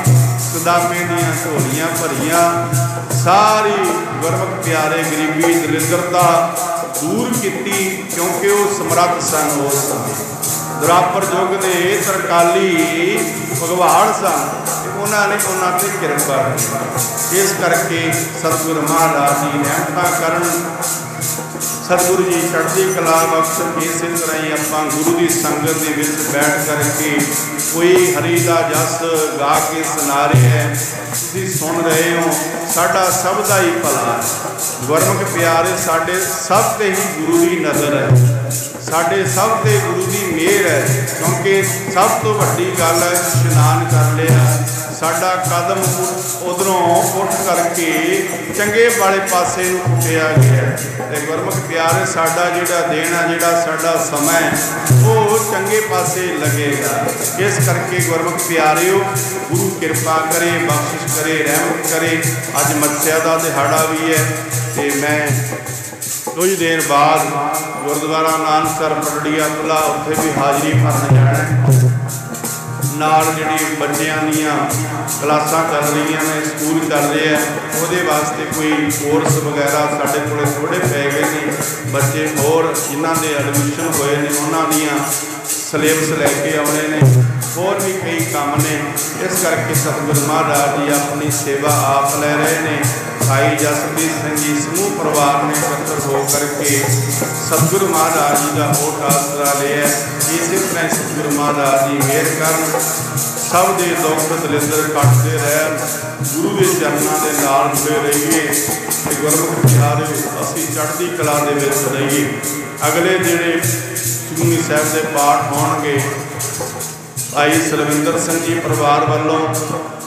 ਸੁਦਾਮੇ ਦੀਆਂ ਝੋਲੀਆਂ ਭਰੀਆਂ, ਸਾਰੀ ਗੁਰਮੁਖ ਪਿਆਰੇ ਗਰੀਬੀ ਦਲਿਦਰਤਾ ਦੂਰ ਕੀਤੀ ਕਿਉਂਕਿ ਉਹ ਸਮਰੱਥ ਸਨ ਉਸ ਸਮੇਂ। ਦੁਰਾਪਰ ਯੁੱਗ ਦੇ ਤਰਕਾਲੀ ਭਗਵਾਨ ਸਨ ਉਹਨਾਂ ਨੇ ਉਹਨਾਂ ਤੇ ਕਿਰਪਾ ਕੀਤੀ। ਇਸ ਕਰਕੇ ਸਤਿਗੁਰ ਮਹਾਰਾਜ ਜੀ ਨੇ ਅੰਤਾ ਕਰਨ ਸਤਿਗੁਰੂ ਜੀ, ਚੜ੍ਹਦੀ ਕਲਾ ਬਖਸ਼ ਇਸੇ ਤਰ੍ਹਾਂ ਹੀ ਆਪਾਂ ਗੁਰੂ ਦੀ ਸੰਗਤ ਦੇ ਵਿੱਚ ਬੈਠ ਕਰਕੇ ਕੋਈ ਹਰੀ ਦਾ ਜਸ ਗਾ ਕੇ ਸੁਣਾ ਰਹੇ ਹੈ। ਤੁਸੀਂ ਸੁਣ ਰਹੇ ਹੋ, ਸਾਡਾ ਸਭ ਦਾ ਹੀ ਭਲਾ ਗੁਰਮੁਖ ਪਿਆਰੇ, ਸਾਡੇ ਸਭ ਤੇ ਹੀ ਗੁਰੂ ਦੀ ਨਜ਼ਰ ਹੈ। ਸਾਡੇ ਸਭ ਤੇ ਗੁਰੂ ਦੀ ਮਿਹਰ ਹੈ, ਕਿਉਂਕਿ ਸਭ ਤੋਂ ਵੱਡੀ ਗੱਲ ਹੈ, ਇਸ਼ਨਾਨ ਕਰ ਲਿਆ। ਸਾਡਾ ਕਦਮ ਉਧਰੋਂ ਉੱਠ ਕਰਕੇ ਚੰਗੇ ਵਾਲੇ ਪਾਸੇ ਨੂੰ ਉੱਠਿਆ ਗਿਆ। ਤੇ ਗੁਰਮੁਖ ਪਿਆਰੇ, ਸਾਡਾ ਜਿਹੜਾ ਦਿਨ ਹੈ ਜਿਹੜਾ ਸਾਡਾ ਸਮਾਂ ਉਹ ਚੰਗੇ ਪਾਸੇ ਲੱਗੇਗਾ। ਇਸ ਕਰਕੇ ਗੁਰਮੁਖ ਪਿਆਰਿਓ, ਗੁਰੂ ਕਿਰਪਾ ਕਰੇ, ਬਖਸ਼ਿਸ਼ ਕਰੇ, ਰਹਿਮਤ ਕਰੇ। ਅੱਜ ਮੱਸਿਆ ਦਾ ਦਿਹਾੜਾ ਵੀ ਹੈ ਤੇ ਮੈਂ ਕੁਝ ਦੇਰ ਬਾਅਦ ਗੁਰਦੁਆਰਾ ਨਾਨਕਸਰ, ਪਟੜੀਆ, ਤੁਲਾ ਉੱਥੇ ਵੀ ਹਾਜ਼ਰੀ ਭਰਨ ਜਾਣਾ ਹੈ। ਨਾਲ ਜਿਹੜੀ ਬੱਚਿਆਂ ਦੀਆਂ ਕਲਾਸਾਂ ਚੱਲ ਰਹੀਆਂ ਨੇ, ਸਕੂਲ ਚੱਲ ਰਹੇ ਆ, ਉਹਦੇ ਵਾਸਤੇ ਕੋਈ ਕੋਰਸ ਵਗੈਰਾ ਸਾਡੇ ਕੋਲੇ ਥੋੜੇ ਪੈ ਗਏ ਨੇ। ਬੱਚੇ ਹੋਰ ਜਿਨ੍ਹਾਂ ਦੇ ਐਡਮਿਸ਼ਨ ਹੋਏ ਨੇ, ਉਹਨਾਂ ਦੀਆਂ ਸਿਲੇਬਸ ਲੈ ਕੇ ਆਉਣੇ ਨੇ। ਹੋਰ ਵੀ ਕਈ ਕੰਮ ਨੇ। ਇਸ ਕਰਕੇ ਸਤਿਗੁਰ ਮਹਾਰਾਜ ਜੀ ਆਪਣੀ ਸੇਵਾ ਆਪ ਲੈ ਰਹੇ ਨੇ। ਭਾਈ ਜਸਪ੍ਰੀਤ ਸਿੰਘ ਜੀ, ਸਮੂਹ ਪਰਿਵਾਰ ਨੇ ਇਕੱਤਰ ਹੋ ਕਰਕੇ ਸਤਿਗੁਰ ਮਹਾਰਾਜ ਜੀ ਦਾ ਓਟ ਆਸਰਾ ਲਿਆ ਇਸੇ ਤਰ੍ਹਾਂ ਸਤਿਗੁਰੂ ਮਹਾਰਾਜ ਜੀ ਮਿਹਰ ਕਰਨ। ਸਭ ਦੇ ਦੁੱਖ ਦਲਿੰਦਰ ਕੱਟਦੇ ਰਹਿਣ। ਗੁਰੂ ਦੇ ਚਰਨਾਂ ਦੇ ਨਾਲ ਜੁੜੇ ਰਹੀਏ ਤੇ ਗੁਰਮੁਖ ਪਿਆਰੇ ਅਸੀਂ ਚੜ੍ਹਦੀ ਕਲਾ ਦੇ ਵਿੱਚ ਰਹੀਏ। ਅਗਲੇ ਜਿਹੜੇ ਸੁਖਮਨੀ ਸਾਹਿਬ ਦੇ ਪਾਠ ਹੋਣਗੇ ਭਾਈ ਸਲਵਿੰਦਰ ਸਿੰਘ ਜੀ ਪਰਿਵਾਰ ਵੱਲੋਂ,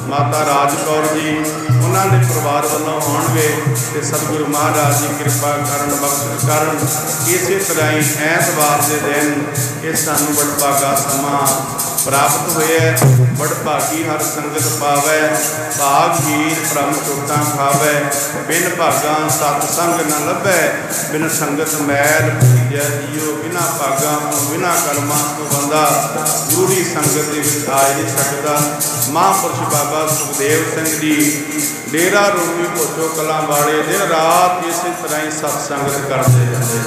ਮਾਤਾ ਰਾਜ ਕੌਰ ਜੀ, ਉਹਨਾਂ ਦੇ ਪਰਿਵਾਰ ਵੱਲੋਂ ਹੋਣਗੇ ਤੇ ਸਤਿਗੁਰੂ ਮਹਾਰਾਜ ਜੀ ਕਿਰਪਾ ਕਰਨ ਬਖਸ਼ ਕਰਨ। ਇਸੇ ਤਰ੍ਹਾਂ ਹੀ ਐਤਵਾਰ ਦੇ ਦਿਨ ਇਹ ਸਾਨੂੰ ਬੜਭਾਗਾ ਸਮਾਂ ਪ੍ਰਾਪਤ ਹੋਇਆ ਬੜ ਭਾਗੀ ਹਰ ਸੰਗਤ ਪਾਵੈ, ਭਾਗ ਵੀਰ ਬ੍ਰਹਮ ਟੋਟਾਂ ਖਾਵੈ, ਬਿਨ ਭਾਗਾਂ ਸਤ ਸੰਗ ਨ ਲੱਭੈ, ਬਿਨ ਸੰਗਤ ਮੈਲ ਭੀਜੈ ਜੀਉ, ਬਿਨਾ ਭਾਗਾ ਤੋਂ ਬਿਨਾ ਕਰਮਾਂ ਤੋਂ ਬੰਦਾ ਗੁਰੂ ਸੰਗਤ ਦੇ ਵਿੱਚ ਆ ਨਹੀਂ ਸਕਦਾ ਮਹਾਂਪੁਰਸ਼ ਬਾਬਾ ਸੁਖਦੇਵ ਸਿੰਘ ਜੀ, ਡੇਰਾ ਰੋਮੀ ਕੋਚੋ ਕਲਾਂ ਵਾਲੇ ਦਿਨ ਰਾਤ ਇਸੇ ਤਰ੍ਹਾਂ ਹੀ ਸਤ ਸੰਗਤ ਕਰਦੇ ਜਾਂਦੇ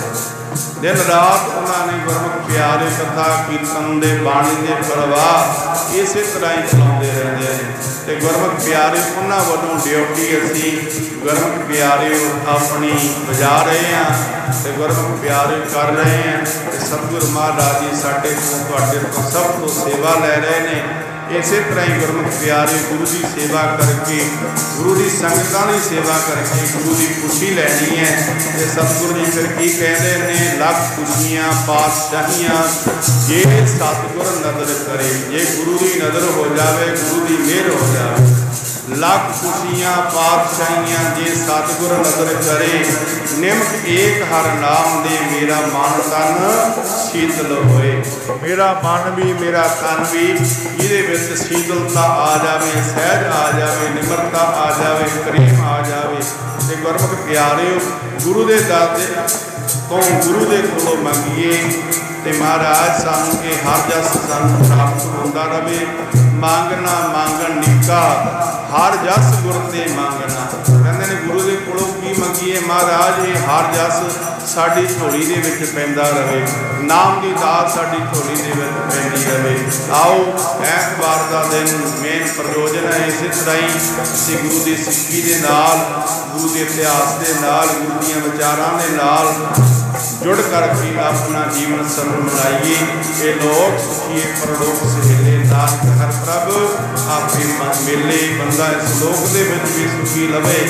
ਦਿਨ ਰਾਤ ਉਹਨਾਂ ਨੇ ਗੁਰਮੁਖ ਪਿਆਰੇ ਕਥਾ, ਕੀਰਤਨ ਦੇ ਬਾਣੀ ਦੇ ਪ੍ਰਵਾਹ ਇਸੇ ਤਰ੍ਹਾਂ ਹੀ ਚਲਾਉਂਦੇ ਰਹਿੰਦੇ ਨੇ। ਤੇ ਗੁਰਮੁਖ ਪਿਆਰੇ ਉਹਨਾਂ ਵੱਲੋਂ ਡਿਊਟੀ ਅਸੀਂ ਗੁਰਮੁਖ ਪਿਆਰੇ ਆਪਣੀ ਵਜਾ ਰਹੇ ਆ ਤੇ ਗੁਰਮੁਖ ਪਿਆਰੇ ਕਰ ਰਹੇ ਆ ਤੇ ਸਤਿਗੁਰ ਮਹਾਰਾਜ ਜੀ ਸਾਡੇ ਤੋਂ ਤੁਹਾਡੇ ਤੋਂ ਸਭ ਤੋਂ ਸੇਵਾ ਲੈ ਰਹੇ ਨੇ। ਇਸੇ ਤਰ੍ਹਾਂ ਹੀ ਗੁਰਮੁਖ ਪਿਆਰੇ ਗੁਰੂ ਦੀ ਸੇਵਾ ਕਰਕੇ, ਗੁਰੂ ਦੀ ਸੰਗਤਾਂ ਦੀ ਸੇਵਾ ਕਰਕੇ ਗੁਰੂ ਦੀ ਖੁਸ਼ੀ ਲੈਣੀ ਹੈ। ਤੇ ਸਤਿਗੁਰੂ ਜੀ ਫਿਰ ਕੀ ਕਹਿੰਦੇ ਨੇ? ਲੱਖ ਖੁਸ਼ੀਆਂ ਪਾਤਸ਼ਾਹੀਆਂ, ਜੇ ਸਤਿਗੁਰ ਨਜ਼ਰ ਕਰੇ, ਜੇ ਗੁਰੂ ਦੀ ਨਜ਼ਰ ਹੋ ਜਾਵੇ, ਗੁਰੂ ਦੀ ਮਿਹਰ ਹੋ ਜਾਵੇ। ਲੱਖ ਖੁਸ਼ੀਆਂ, ਪਾਤਸ਼ਾਹੀਆਂ ਜੇ ਸਤਿਗੁਰ ਨਜ਼ਰ ਕਰੇ, ਨਿਮਕ ਏਕ ਹਰ ਨਾਮ ਦੇ ਮੇਰਾ ਮਨ ਤਨ ਸ਼ੀਤਲ ਹੋਏ। ਮੇਰਾ ਮਨ ਵੀ, ਮੇਰਾ ਤਨ ਵੀ ਇਹਦੇ ਵਿੱਚ ਸ਼ੀਤਲਤਾ ਆ ਜਾਵੇ, ਸਹਿਜ ਆ ਜਾਵੇ, ਨਿਮਰਤਾ ਆ ਜਾਵੇ, ਪ੍ਰੇਮ ਆ ਜਾਵੇ। ਤੇ ਗੁਰਮੁਖ ਪਿਆਰਿਓ ਗੁਰੂ ਦੇ ਦਰ ਤੋਂ ਗੁਰੂ ਦੇ ਕੋਲੋਂ ਮੰਗੀਏ ਤੇ ਮਹਾਰਾਜ ਸਾਨੂੰ ਇਹ ਹਰ ਜਸ ਸਾਨੂੰ ਪ੍ਰਾਪਤ ਹੁੰਦਾ ਰਹੇ ਮੰਗਣਾ ਮੰਗਣ ਨਿੱਕਾ ਹਰ ਜਸ ਗੁਰ ਤੇ ਮੰਗਣਾ। ਕੋਲੋਂ ਕੀ ਮੰਗੀਏ ਮਹਾਰਾਜ, ਇਹ ਹਰ ਜਸ ਸਾਡੀ ਝੋਲੀ ਦੇ ਵਿੱਚ ਪੈਂਦਾ ਰਹੇ ਨਾਮ ਦੀ ਦਾਤ ਸਾਡੀ ਝੋਲੀ ਦੇ ਵਿੱਚ ਪੈਂਦੀ ਰਵੇ। ਆਓ, ਐਤਵਾਰ ਦਾ ਦਿਨ ਮੇਨ ਪ੍ਰਯੋਜਨ ਹੈ ਇਸੇ ਤਰ੍ਹਾਂ ਹੀ ਅਸੀਂ ਗੁਰੂ ਦੀ ਸਿੱਖੀ ਦੇ ਨਾਲ, ਗੁਰੂ ਦੇ ਇਤਿਹਾਸ ਦੇ ਨਾਲ, ਗੁਰੂ ਦੀਆਂ ਵਿਚਾਰਾਂ ਦੇ ਨਾਲ ਜੁੜ ਕਰਕੇ ਆਪਣਾ ਜੀਵਨ ਸਰਲ ਬਣਾਈਏ। ਇਹ ਲੋਕ ਸੁਖੀਏ ਪਰਲੋਕ ਸਹਿਲੇ ਨਾਨਕ ਹਰ ਪ੍ਰਭ ਆਪੇ ਮਨ ਮੇਲੇ। ਬੰਦਾ ਇਸ ਲੋਕ ਦੇ ਵਿੱਚ ਵੀ ਸੁਖੀ ਲਵੇ।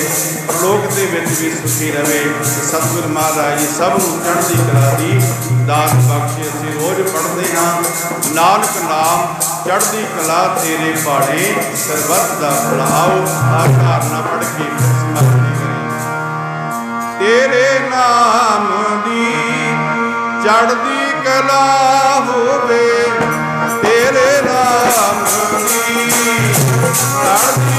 ਪਰਲੋਕ ਦੇ ਵਿੱਚ ਵੀ ਸੁਖੀ ਰਵੇ ਸਤਿਗੁਰ ਮਹਾਰਾਜ ਜੀ ਸਭ ਨੂੰ ਚੜ੍ਹਦੀ ਕਲਾ ਦੀ ਦਾਤ ਬਖਸ਼ੇ। ਅਸੀਂ ਰੋਜ਼ ਪੜ੍ਹਦੇ ਹਾਂ, ਨਾਨਕ ਨਾਮ, ਚੜ੍ਹਦੀ ਕਲਾ ਤੇਰੇ ਪਾੜੇ। ਸਰਬੱਤ ਦਾ ਭਲਾਓ ਆਕਾਰ ਨਾ ਪੜ ਕੇ ਸਮਰਪੀ ਕਰੀ। ਤੇਰੇ ਨਾਮ ਦੀ ਚੜ੍ਹਦੀ ਕਲਾ ਹੋਵੇ। ਤੇਰੇ ਨਾਮ ਦੀ ਚੜ੍ਹਦੀ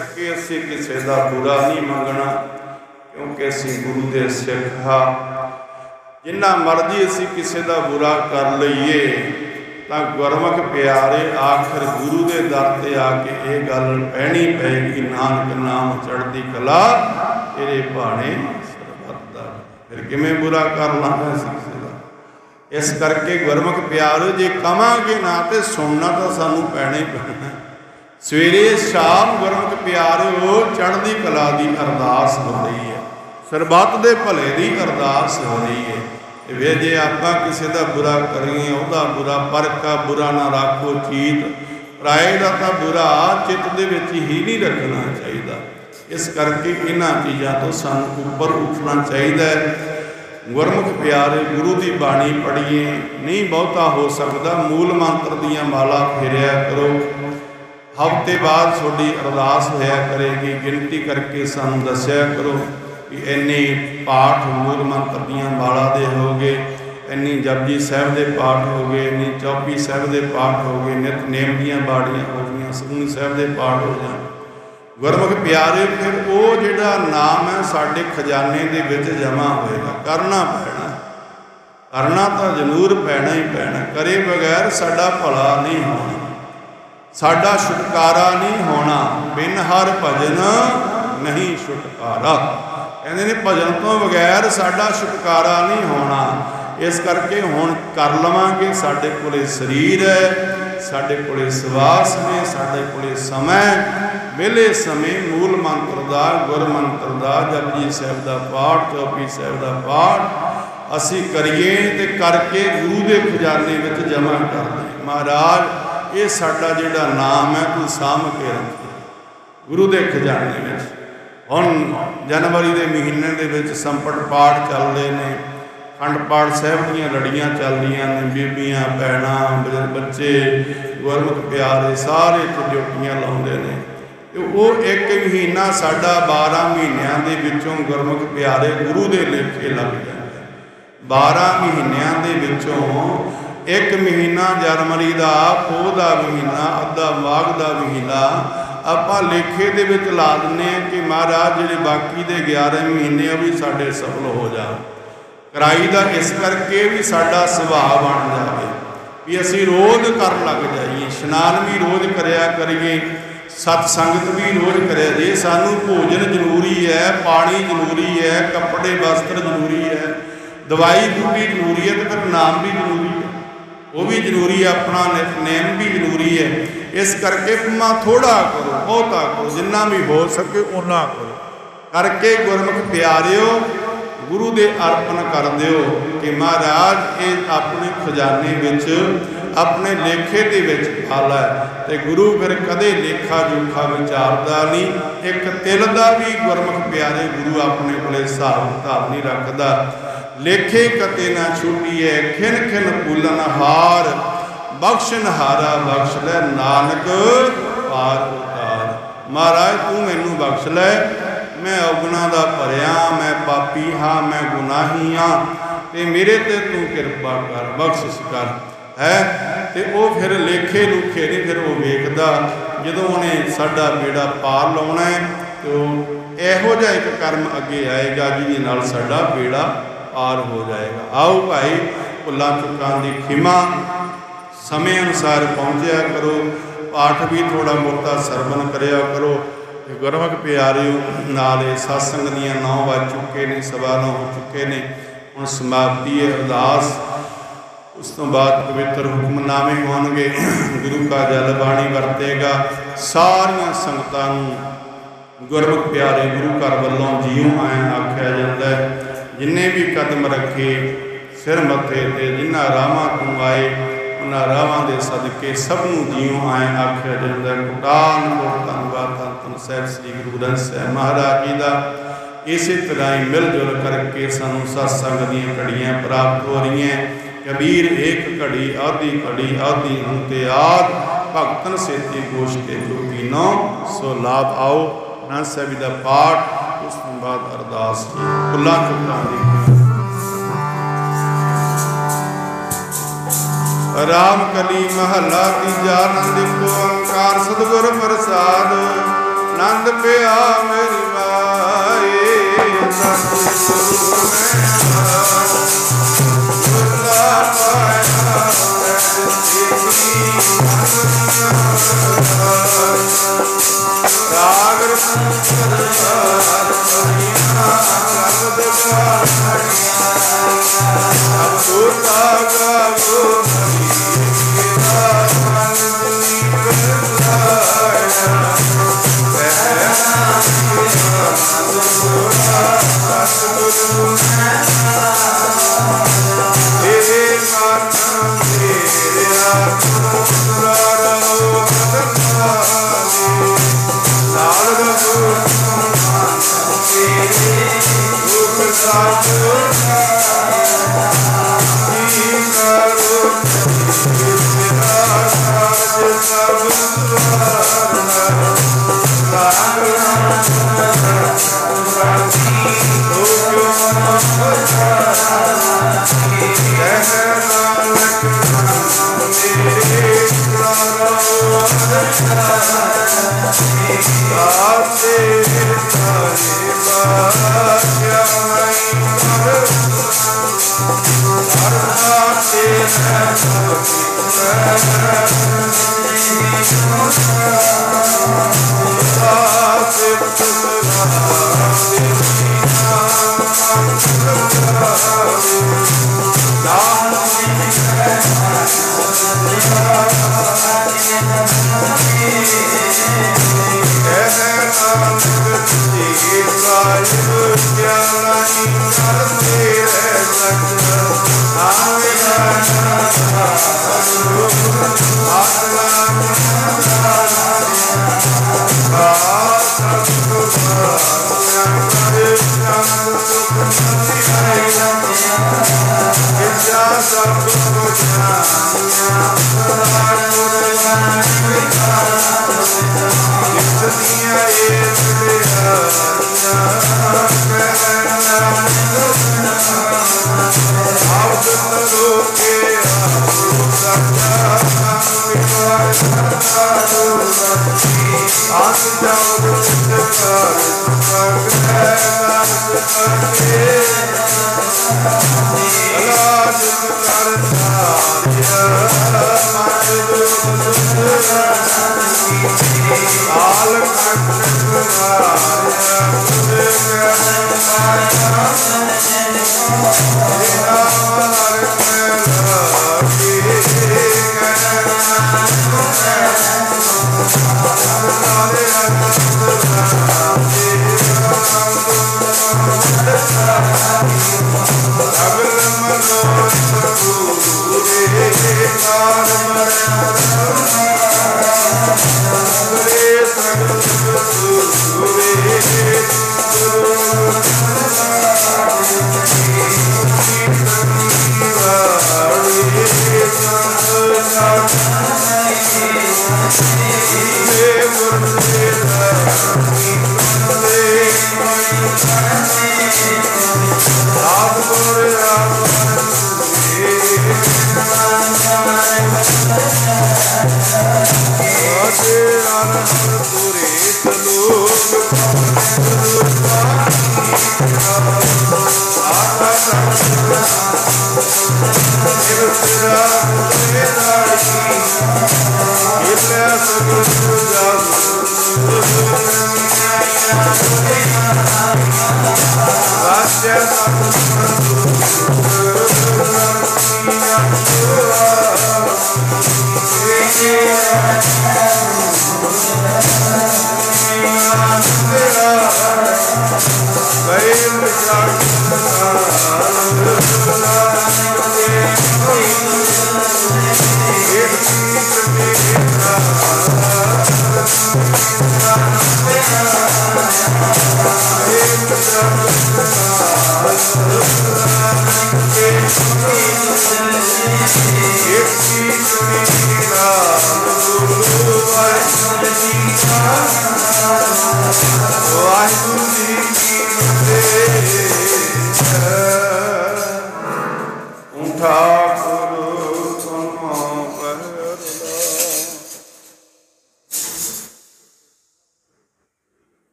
ਕਰਕੇ ਅਸੀਂ ਕਿਸੇ ਦਾ ਬੁਰਾ ਨਹੀਂ ਮੰਗਣਾ, ਕਿਉਂਕਿ ਅਸੀਂ ਗੁਰੂ ਦੇ ਸਿੱਖ ਹਾਂ। ਜਿੰਨਾ ਮਰਜ਼ੀ ਅਸੀਂ ਕਿਸੇ ਦਾ ਬੁਰਾ ਕਰ ਲਈਏ, ਤਾਂ ਗੁਰਮੁਖ ਪਿਆਰੇ ਆਖਰ ਗੁਰੂ ਦੇ ਦਰ ਤੇ ਆ ਕੇ ਇਹ ਗੱਲ ਪਹਿਣੀ ਪਏਗੀ ਨਾਨਕ ਨਾਮ ਚੜ੍ਹਦੀ ਕਲਾ ਤੇਰੇ ਭਾਣੇ ਸਰਬੱਤ ਦਾ ਫਿਰ ਕਿਵੇਂ ਬੁਰਾ ਕਰ ਲਾਂਗੇ ਅਸੀਂ ਕਿਸੇ ਦਾ? ਇਸ ਕਰਕੇ ਗੁਰਮੁਖ ਪਿਆਰ ਜੇ ਕਵਾਂਗੇ ਨਾ ਤੇ ਸੁਣਨਾ ਤਾਂ ਸਾਨੂੰ ਪੈਣਾ ਹੀ ਪੈਣਾ। ਸਵੇਰੇ ਸ਼ਾਮ ਗੁਰਮੁਖ ਪਿਆਰਿਓ, ਚੜ੍ਹਦੀ ਕਲਾ ਦੀ ਅਰਦਾਸ ਹੋ ਰਹੀ ਹੈ। ਸਰਬੱਤ ਦੇ ਭਲੇ ਦੀ ਅਰਦਾਸ ਹੋ ਰਹੀ ਹੈ। ਵੇ ਜੇ ਆਪਾਂ ਕਿਸੇ ਦਾ ਬੁਰਾ ਕਰੀਏ, ਉਹਦਾ ਬੁਰਾ ਪਰਕਾ ਬੁਰਾ ਨਾ ਰੱਖੋ ਚੀਤ। ਰਾਏ ਦਾ ਤਾਂ ਬੁਰਾ, ਚਿੱਤ ਦੇ ਵਿੱਚ ਹੀ ਨਹੀਂ ਰੱਖਣਾ ਚਾਹੀਦਾ। ਇਸ ਕਰਕੇ ਇਹਨਾਂ ਚੀਜ਼ਾਂ ਤੋਂ ਸਾਨੂੰ ਉੱਪਰ ਉੱਠਣਾ ਚਾਹੀਦਾ ਹੈ। ਗੁਰਮੁਖ ਪਿਆਰੇ, ਗੁਰੂ ਦੀ ਬਾਣੀ ਪੜ੍ਹੀਏ, ਨਹੀਂ ਬਹੁਤਾ ਹੋ ਸਕਦਾ। ਮੂਲ ਮੰਤਰ ਦੀਆਂ ਮਾਲਾ ਫੇਰਿਆ ਕਰੋ। ਹਫ਼ਤੇ ਬਾਅਦ ਤੁਹਾਡੀ ਅਰਦਾਸ ਹੋਇਆ ਕਰੇਗੀ, ਗਿਣਤੀ ਕਰਕੇ ਸਾਨੂੰ ਦੱਸਿਆ ਕਰੋ ਕਿ ਇੰਨੇ ਪਾਠ ਮੂਲ ਮੰਤਰ ਦੀਆਂ ਮਾਲਾ ਦੇ ਹੋਗੇ ਇੰਨੀ ਜਪਜੀ ਸਾਹਿਬ ਦੇ ਪਾਠ ਹੋ ਗਏ, ਇੰਨੀ ਚੌਪੀ ਸਾਹਿਬ ਦੇ ਪਾਠ ਹੋ ਗਏ ਨਿਤਨੇਮ ਦੀਆਂ ਬਾੜੀਆਂ ਹੋ ਗਈਆਂ ਸੁਖਮਨੀ ਸਾਹਿਬ ਦੇ ਪਾਠ ਹੋ ਜਾਣ। ਗੁਰਮੁਖ ਪਿਆਰੇ, ਫਿਰ ਉਹ ਜਿਹੜਾ ਨਾਮ ਹੈ ਸਾਡੇ ਖਜ਼ਾਨੇ ਦੇ ਵਿੱਚ ਜਮਾ ਹੋਏਗਾ, ਕਰਨਾ ਪੈਣਾ। ਕਰਨਾ ਤਾਂ ਜ਼ਰੂਰ ਪੈਣਾ ਹੀ ਪੈਣਾ, ਕਰੇ ਬਗੈਰ ਸਾਡਾ ਭਲਾ ਨਹੀਂ ਹੋਣਾ। ਸਾਡਾ ਛੁਟਕਾਰਾ ਨਹੀਂ ਹੋਣਾ। ਬਿਨ ਹਰ ਭਜਨ ਨਹੀਂ ਛੁਟਕਾਰਾ। ਕਹਿੰਦੇ ਨੇ, ਭਜਨ ਤੋਂ ਬਗੈਰ ਸਾਡਾ ਛੁਟਕਾਰਾ ਨਹੀਂ ਹੋਣਾ। ਇਸ ਕਰਕੇ ਹੁਣ ਕਰ ਲਵਾਂਗੇ। ਸਾਡੇ ਕੋਲੇ ਸਰੀਰ ਹੈ, ਸਾਡੇ ਕੋਲੇ ਸਵਾਸ ਨੇ, ਸਾਡੇ ਕੋਲੇ ਸਮਾਂ ਵੇਲੇ ਸਮੇਂ ਮੂਲ ਮੰਤਰ ਦਾ, ਗੁਰ ਮੰਤਰ ਦਾ ਜਪਜੀ ਸਾਹਿਬ ਦਾ ਪਾਠ, ਚੌਪੀ ਸਾਹਿਬ ਦਾ ਪਾਠ ਅਸੀਂ ਕਰੀਏ ਤੇ ਕਰਕੇ ਗੁਰੂ ਦੇ ਖਜ਼ਾਨੇ ਵਿੱਚ ਜਮ੍ਹਾਂ ਕਰਦੇ ਮਹਾਰਾਜ ਇਹ ਸਾਡਾ ਜਿਹੜਾ ਨਾਮ ਹੈ, ਤੂੰ ਸਾਂਭ ਕੇ ਰੱਖ। ਗੁਰੂ ਦੇ ਖਜ਼ਾਨੇ ਵਿੱਚ। ਹੁਣ ਜਨਵਰੀ ਦੇ ਮਹੀਨੇ ਦੇ ਵਿੱਚ ਸੰਪਟ ਪਾਠ ਚੱਲਦੇ ਨੇ। ਖੰਡ ਪਾਠ ਸਾਹਿਬ ਦੀਆਂ ਲੜੀਆਂ ਚੱਲਦੀਆਂ ਨੇ। ਬੀਬੀਆਂ, ਭੈਣਾਂ ਬੱਚੇ, ਗੁਰਮੁਖ ਪਿਆਰੇ ਸਾਰੇ ਇੱਥੇ ਡਿਊਟੀਆਂ ਲਾਉਂਦੇ ਨੇ। ਤੇ ਉਹ ਇੱਕ ਮਹੀਨਾ ਸਾਡਾ 12 ਮਹੀਨਿਆਂ ਦੇ ਵਿੱਚੋਂ ਗੁਰਮੁਖ ਪਿਆਰੇ ਗੁਰੂ ਦੇ ਲੇਖੇ ਲੱਗ ਜਾਂਦੇ 12 ਮਹੀਨਿਆਂ ਦੇ ਵਿੱਚੋਂ ਇੱਕ ਮਹੀਨਾ ਜਨਵਰੀ ਦਾ, ਪੋਹ ਦਾ ਮਹੀਨਾ, ਅੱਧਾ ਮਾਘ ਦਾ ਮਹੀਨਾ, ਆਪਾਂ ਲੇਖੇ ਦੇ ਵਿੱਚ ਲਾ ਦਿੰਨੇ ਆ ਕਿ ਮਹਾਰਾਜ ਜਿਹੜੇ ਬਾਕੀ ਦੇ 11 ਮਹੀਨੇ ਉਹ ਵੀ ਸਾਡੇ ਸਫਲ ਹੋ ਜਾਣ। ਕਰਾਈ ਦਾ ਇਸ ਕਰਕੇ ਵੀ ਸਾਡਾ ਸੁਭਾਅ ਬਣ ਜਾਵੇ ਵੀ ਅਸੀਂ ਰੋਜ਼ ਕਰਨ ਲੱਗ ਜਾਈਏ, ਇਸ਼ਨਾਨ ਵੀ ਰੋਜ਼ ਕਰਿਆ ਕਰੀਏ, ਸਤ ਸੰਗਤ ਵੀ ਰੋਜ਼ ਕਰਿਆ ਜੇ, ਸਾਨੂੰ ਭੋਜਨ ਜ਼ਰੂਰੀ ਹੈ, ਪਾਣੀ ਜ਼ਰੂਰੀ ਹੈ, ਕੱਪੜੇ, ਵਸਤਰ ਜ਼ਰੂਰੀ ਹੈ ਦਵਾਈ ਬੂਟੀ ਜ਼ਰੂਰੀ ਹੈ ਤੇ ਫਿਰ ਨਾਮ ਵੀ ਜ਼ਰੂਰੀ ਹੈ। ਉਹ ਵੀ ਜ਼ਰੂਰੀ ਹੈ, ਆਪਣਾ ਨਿਤਨੇਮ ਵੀ ਜ਼ਰੂਰੀ ਹੈ। ਇਸ ਕਰਕੇ ਮਾ ਥੋੜਾ ਕਰੋ, ਬਹੁਤਾ ਕਰੋ, ਜਿੰਨਾ ਵੀ ਹੋ ਸਕੇ ਉਹਨਾਂ ਕਰੋ। ਕਰਕੇ ਗੁਰਮੁਖ ਪਿਆਰਿਓ, ਗੁਰੂ ਦੇ ਅਰਪਣ ਕਰ ਦਿਓ ਕਿ ਮਹਾਰਾਜ ਇਹ ਆਪਣੇ ਖਜ਼ਾਨੇ ਵਿੱਚ, ਆਪਣੇ ਲੇਖੇ ਦੇ ਵਿੱਚ ਫਲ ਹੈ। ਤੇ ਗੁਰੂ ਫਿਰ ਕਦੇ ਲੇਖਾ ਜੋਖਾ ਵਿਚਾਰਦਾ ਨਹੀਂ। ਇੱਕ ਤਿਲ ਦਾ ਵੀ ਗੁਰਮੁਖ ਪਿਆਰੇ ਗੁਰੂ ਆਪਣੇ ਕੋਲੇ ਹਿਸਾਬ ਕਿਤਾਬ ਨਹੀਂ ਰੱਖਦਾ। ਲੇਖੇ ਕਤੇ ਨਾ ਛੁੱਟੀਏ ਖਿਨ ਖਿਨ ਭੁੱਲਨ ਹਾਰ। ਬਖਸ਼ਣ ਹਾਰਾ ਬਖਸ਼ ਲੈ ਨਾਨਕ, ਪਾਰ ਉਤਾਰ। ਮਹਾਰਾਜ, ਤੂੰ ਮੈਨੂੰ ਬਖਸ਼ ਲੈ। ਮੈਂ ਔਗਣਾ ਦਾ ਭਰਿਆ, ਮੈਂ ਪਾਪੀ ਹਾਂ, ਮੈਂ ਗੁਨਾਹੀ ਹਾਂ। ਤੇ ਮੇਰੇ ਤੇ ਤੂੰ ਕਿਰਪਾ ਕਰ, ਬਖਸ਼ਿਸ਼ ਕਰ। ਹੈ? ਤੇ ਉਹ ਫਿਰ ਲੇਖੇ ਲੁਖੇ ਨਹੀਂ, ਫਿਰ ਉਹ ਵੇਖਦਾ। ਜਦੋਂ ਉਹਨੇ ਸਾਡਾ ਬੇੜਾ ਪਾਰ ਲਾਉਣਾ ਹੈ, ਤੇ ਉਹ ਇਹੋ ਜਿਹਾ ਇੱਕ ਕਰਮ ਅੱਗੇ ਆਏਗਾ, ਜਿਹਦੇ ਨਾਲ ਸਾਡਾ ਬੇੜਾ ਪਾਰ ਹੋ ਜਾਏਗਾ। ਆਓ ਭਾਈ, ਭੁੱਲਾਂ ਚੁੱਕਾਂ ਦੀ ਖਿਮਾ ਸਮੇਂ ਅਨੁਸਾਰ ਪਹੁੰਚਿਆ ਕਰੋ। ਪਾਠ ਵੀ ਥੋੜਾ ਮੋਟਾ ਸਰਵਨ ਕਰਿਆ ਕਰੋ। ਤੇ ਗੁਰਮੁਖ ਪਿਆਰਿਓ, ਨਾਲੇ satsang ਦੀਆਂ 9 ਵੱਜ ਚੁੱਕੇ ਨੇ, ਸਵਾ 9 ਹੋ ਚੁੱਕੇ ਨੇ। ਹੁਣ ਸਮਾਪਤੀ ਹੈ ਅਰਦਾਸ। ਉਸ ਤੋਂ ਬਾਅਦ ਪਵਿੱਤਰ ਹੁਕਮਨਾਮੇ ਹੋਣਗੇ। ਗੁਰੂ ਕਾ ਜਲ ਬਾਣੀ ਵਰਤੇਗਾ। ਸਾਰੀਆਂ ਸੰਗਤਾਂ ਨੂੰ ਗੁਰਮੁਖ ਪਿਆਰੇ ਗੁਰੂ ਘਰ ਵੱਲੋਂ ਜੀਉ ਆਏ ਆਖਿਆ ਜਾਂਦਾ ਹੈ। ਜਿੰਨੇ ਵੀ ਕਦਮ ਰੱਖੇ, ਸਿਰ ਮੱਥੇ ਤੇ ਜਿਨ੍ਹਾਂ ਰਾਵਾਂ ਤੋਂ ਆਏ, ਉਹਨਾਂ ਰਾਵਾਂ ਦੇ ਸਦਕੇ ਸਭ ਨੂੰ ਜੀਉ ਆਏ ਆਖਿਆ ਜਾਂਦਾ ਹੈ। ਕੋਟਾਨ ਕੋਟ ਧੰਨਵਾਦ ਧੰਨ ਸਾਹਿਬ ਸ੍ਰੀ ਗੁਰੂ ਗ੍ਰੰਥ ਸਾਹਿਬ ਮਹਾਰਾਜ ਜੀ ਦਾ। ਇਸੇ ਤਰ੍ਹਾਂ ਹੀ ਮਿਲ ਜੁਲ ਕਰਕੇ ਸਾਨੂੰ ਸਤਸੰਗ ਦੀਆਂ ਘੜੀਆਂ ਪ੍ਰਾਪਤ ਹੋ ਰਹੀਆਂ ਕਬੀਰ ਏਕ ਘੜੀ ਆਦੀ ਘੜੀ ਆਦੀ ਅੰਤੇ ਆਦ, ਭਗਤਨ ਸੇਤੀ ਗੋਸ਼ਟੇ ਜੋ ਨੋ ਸੋ ਲਾਭ ਆਓ। ਨਾ ਸਾਹਿਬ ਦਾ ਪਾਠ ਉਸ ਤੋਂ ਬਾਅਦ ਅਰਦਾਸ ਕੁੱਲਾ ਦੀ ਰਾਮ ਕਲੀ ਮਹੱਲਾ ਤੀਜਾ ਆਨੰਦ ਓੰਕਾਰ ਸਤਿਗੁਰ ਪ੍ਰਸਾਦ ਆਨੰਦ ਪਿਆ ਮੇਰੀ ਮਾਏ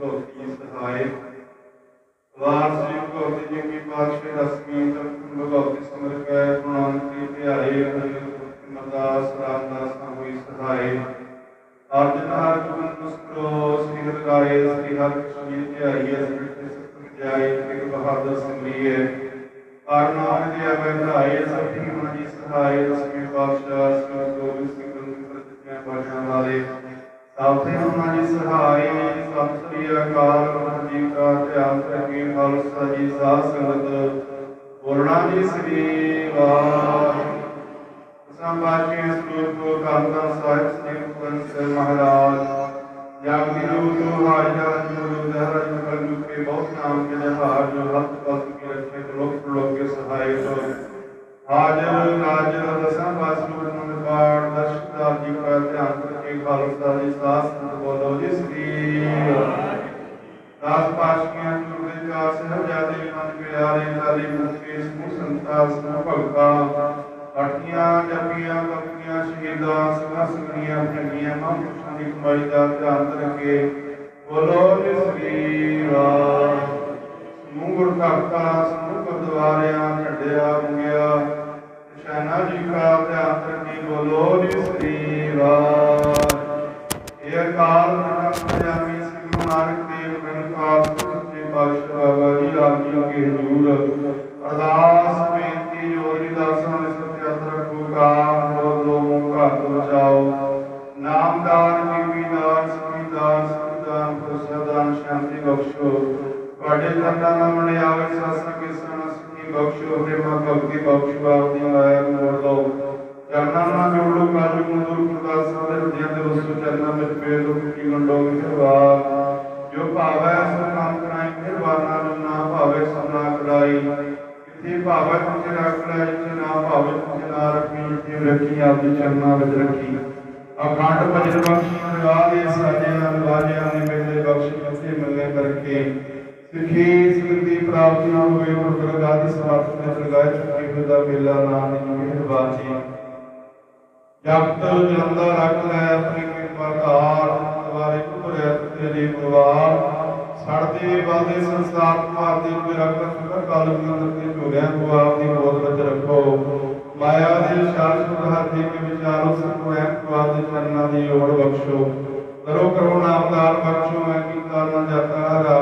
ਕੀ ਸਹਾਇ ਵਾਰ ਸ੍ਰੀ ਭਗਵਤੀ ਜੀ ਕੀ ਪਾਤਸ਼ਾਹ ਰਸਮੀ ਤਨ ਭਗਵਤੀ ਸਮਰ ਕੈ ਗੁਣਾਨ ਕੀ ਪਿਆਰੇ ਮਰਦਾਸ ਰਾਮਦਾਸ ਹੋਈ ਸਹਾਇ ਅਰਜਨ ਹਰ ਗੁਣ ਮੁਸਕਰੋ ਸ੍ਰੀ ਹਰਿ ਸ੍ਰੀ ਹਰਿ ਕ੍ਰਿਸ਼ਨ ਜੀ ਧਿਆਈਏ ਸਤਿ ਜਾਏ ਤੇਗ ਬਹਾਦਰ ਸੰਗਲੀਏ ਹਰ ਨਾਮ ਦੀ ਅਵੈਧਾਏ ਸਭੀ ਮਨ ਜੀ ਸਹਾਇ ਰਸਮੀ ਪਾਤਸ਼ਾਹ ਸ੍ਰੀ ਗੋਬਿੰਦ ਸਿੰਘ ਜੀ ਪ੍ਰਤਿਜਾ ਬਾਸ਼ਾ ਵਾਲੇ ਸਾਥੇ ਉਹਨਾਂ ਦੀ ਸਹਾਈ ਸਤਿ ਸ੍ਰੀ ਅਕਾਲ ਪੁਰਖ ਜੀ ਕਾ ਧਿਆਨ ਕਰਕੇ ਖਾਲਸਾ ਜੀ ਸਾਧ ਸੰਗਤ। ਬੋਲਣਾ ਜੀ ਸ੍ਰੀ ਵਾਹਿਗੁਰੂ। ਸੰਭਾਸ਼ੇ ਸਰੂਪ ਕਾਂਤਾ ਸਾਹਿਬ ਸਿੰਘ ਪੰਚ ਮਹਾਰਾਜ। ਜਾਗਦੀ ਰੂਪ ਹਾਜਾ ਜੋ ਦਹਰ ਜਗਲ ਕੇ ਬਹੁਤ ਨਾਮ ਕੇ ਜਹਾਰ ਜੋ ਹੱਥ ਪਤ ਕੇ ਰੱਖੇ ਲੋਕ ਲੋਕ ਕੇ ਸਹਾਇ ਸੋ ਹਾਜ਼ਰ, ਨਾਜ਼ਰ, ਦਸਾਂ ਪਾਸੋਂ ਨੂੰ ਪਾੜ ਦਰਸ਼ਕਦਾਰ ਜੀ ਕਾ ਧਿਆਨ ਕਰਕੇ ਖਾਲਸਾ ਜੀ ਸਾਧ ਬੋਲੋ ਜੀ ਸ੍ਰੀ ਦਾਸ ਪਾਸ਼ਕੀਆਂ ਚੁਰਦੇ ਚਾਰ ਸਹਿਜਾਦੇ ਮਨ ਪਿਆਰੇ ਲਾਲੀ ਮੁਖੇ ਸਮੂਹ ਸੰਤਾਂ, ਸਮੂਹ ਭਗਤਾਂ ਅਟੀਆਂ ਜਪੀਆਂ ਕਪੀਆਂ ਸ਼ਹੀਦਾਂ ਸਿੰਘਾਂ ਸਿੰਘੀਆਂ ਭੰਗੀਆਂ ਮਹਾਂਪੁਰਸ਼ਾਂ ਦੀ ਕਮਾਈ ਦਾ ਧਿਆਨ ਕਰਕੇ ਬੋਲੋ ਜੀ ਸ੍ਰੀ ਰਾਮ। ਸਮੂਹ ਗੁਰ ਭਗਤਾਂ, ਸਮੂਹ ਗੁਰਦੁਆਰਿਆਂ, ਝੰਡਿਆ ਮੁੰਗਿਆ ਨਿਸ਼ਾਨਾ ਜੀ ਕਾ ਧਿਆਨ ਰੱਖੀ ਬੋਲੋ ਜੀ ਸ੍ਰੀ ਰਾਮ ਇਹ ਅਕਾਲ ਪੁਰਖ ਪੰਜਾਬੀ ਸ੍ਰੀ ਗੁਰੂ ਨਾਨਕ ਦੇਵ ਗ੍ਰੰਥ ਪਾਠ ਸੱਚੇ ਪਾਤਸ਼ਾਹ ਬਾਬਾ ਜੀ, ਆਪ ਜੀ ਕੇ ਹਜ਼ੂਰ। ਅਰਦਾਸ, ਬੇਨਤੀ ਜੋੜੀ ਦਾਸਾਂ ਦੇ ਸਤਿ ਰੱਖੋ, ਕਾਮ ਕ੍ਰੋਧ ਲੋਭ ਮੋਹ ਘਾਤ ਬਚਾਓ। ਨਾਮਦਾਨ ਬੀਬੀ ਦਾਨ ਸੁਖੀ ਦਾਨ ਸੁਖਦਾਨ, ਪ੍ਰਸਾਦਾਨ, ਸ਼ਾਂਤੀ ਬਖਸ਼ੋ। ਤੁਹਾਡੇ ਚਰਨਾਂ ਨਾਲ ਮਣਿਆਵੇ ਸਾਸਾ ਕੇ ਸਨ ਸੁਖੀ ਬਖਸ਼ੋ ਪ੍ਰੇਮਾ ਭਗਤੀ, ਬਖਸ਼ੋ ਆਪ ਦੀ ਮਾਇਆ ਨੂੰ ਮੋੜ ਲਓ। ਚਰਨਾਂ ਨਾਲ ਜੋੜੋ ਕਾਜ ਨੂੰ ਦੂਰ ਪ੍ਰਦਾਸਾਂ ਦੇ ਹਿਰਦਿਆਂ ਦੇ ਵਸੂ ਚਰਨਾਂ ਵਿੱਚ ਪੇਰ ਰੁਕ ਕੀ ਗੰਡੋ ਮਿਹਰਬਾਨ ਜੋ ਭਾਵੈ ਸੋ ਨਾਮ ਕਰਾਈ ਮਿਹਰਬਾਨਾ ਨੂੰ ਨਾ ਭਾਵੈ ਸੋ ਕਰਾਈ ਕਿਥੇ ਭਾਵੈ ਤੁਝ ਰੱਖ ਲੈ ਜਿਥੇ ਨਾ ਭਾਵੈ ਤੁਝ ਨਾ ਰੱਖੀ ਜਿਥੇ ਰੱਖੀ, ਆਪਦੇ ਚਰਨਾਂ ਵਿੱਚ ਰੱਖੀ। ਅਖੰਡ ਭਜਨ ਬਖਸ਼ੀ ਲਗਾ ਦੇ, ਸਾਜਿਆਂ ਲਵਾਜਿਆਂ ਦੇ ਮੇਲੇ ਬਖਸ਼ ਕਿਤੇ ਮਿਲਨੇ ਕਰਕੇ। ਸਿੱਖੀ ਸਿੱਖੀ ਪ੍ਰਾਪਤੀ ਹੋਵੇ ਗੁਰੂ ਗਾਦੀ ਸਮਰਥ ਨੇ ਲਗਾਏ ਚੁੱਕੀ ਦਾ ਮੇਲਾ ਨਾਮ ਦੀ ਮਿਹਰਬਾਨ ਜੀ ਜਗਤ ਜਲੰਦਾ ਰੱਖ ਲੈ ਆਪਣੀ ਕਿਰਪਾ ਧਾਰ ਦੁਆਰੇ ਕੁਤਰਿਆ ਤੇਰੇ ਸੜਦੇ ਬਲਦੇ ਸੰਸਾਰ ਕੁਮਾਰ ਦੀ ਕੋਈ ਰੱਖ ਸੁਖ ਕਾਲ ਮੰਦਰ ਤੇ ਝੋਲਿਆਂ ਕੋ ਆਪ ਦੀ ਗੋਦ ਵਿੱਚ ਰੱਖੋ। ਮਾਇਆ ਦੇ ਸ਼ਾਲ ਸੁਧਾਰ ਕੇ ਵਿਚਾਰੋ ਸਭ ਐ ਦੇ ਚਰਨਾਂ ਦੀ ਓੜ ਬਖਸ਼ੋ। ਕਰੋ ਕਰੋ ਨਾਮਦਾਰ ਬਖਸ਼ੋ ਮੈਂ ਕੀਤਾ ਨਾ ਜਾਤਾ ਰਾਮ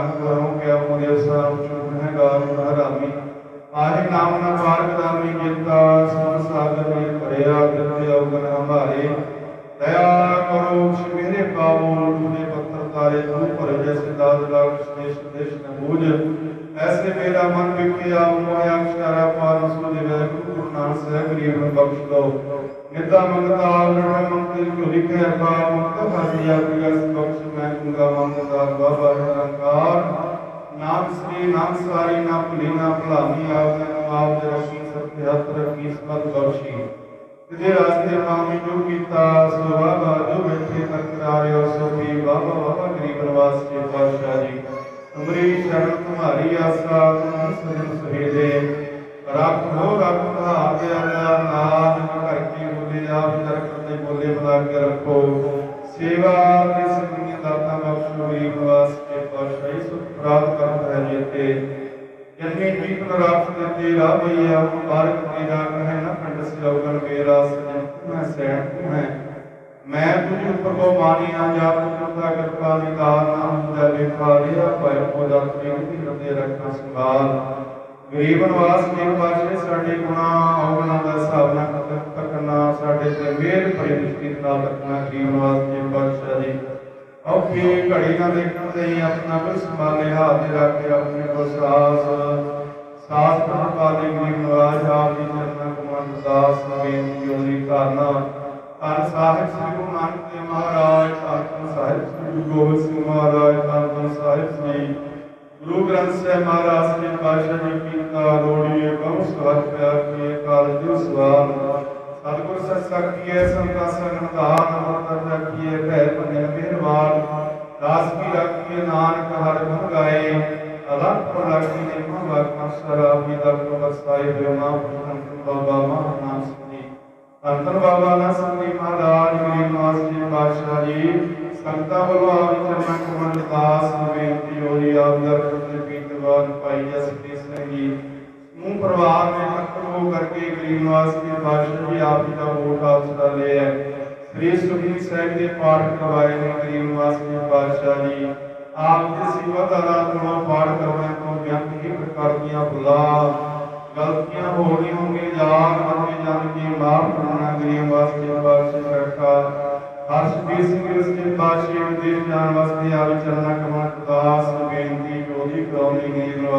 ਹੀ ਆਪਣਾ ਕੁਝ ਸੰਭਾਲੇ ਹੱਥ ਦੇ ਰੱਖ ਕੇ ਆਪਣੇ ਕੋ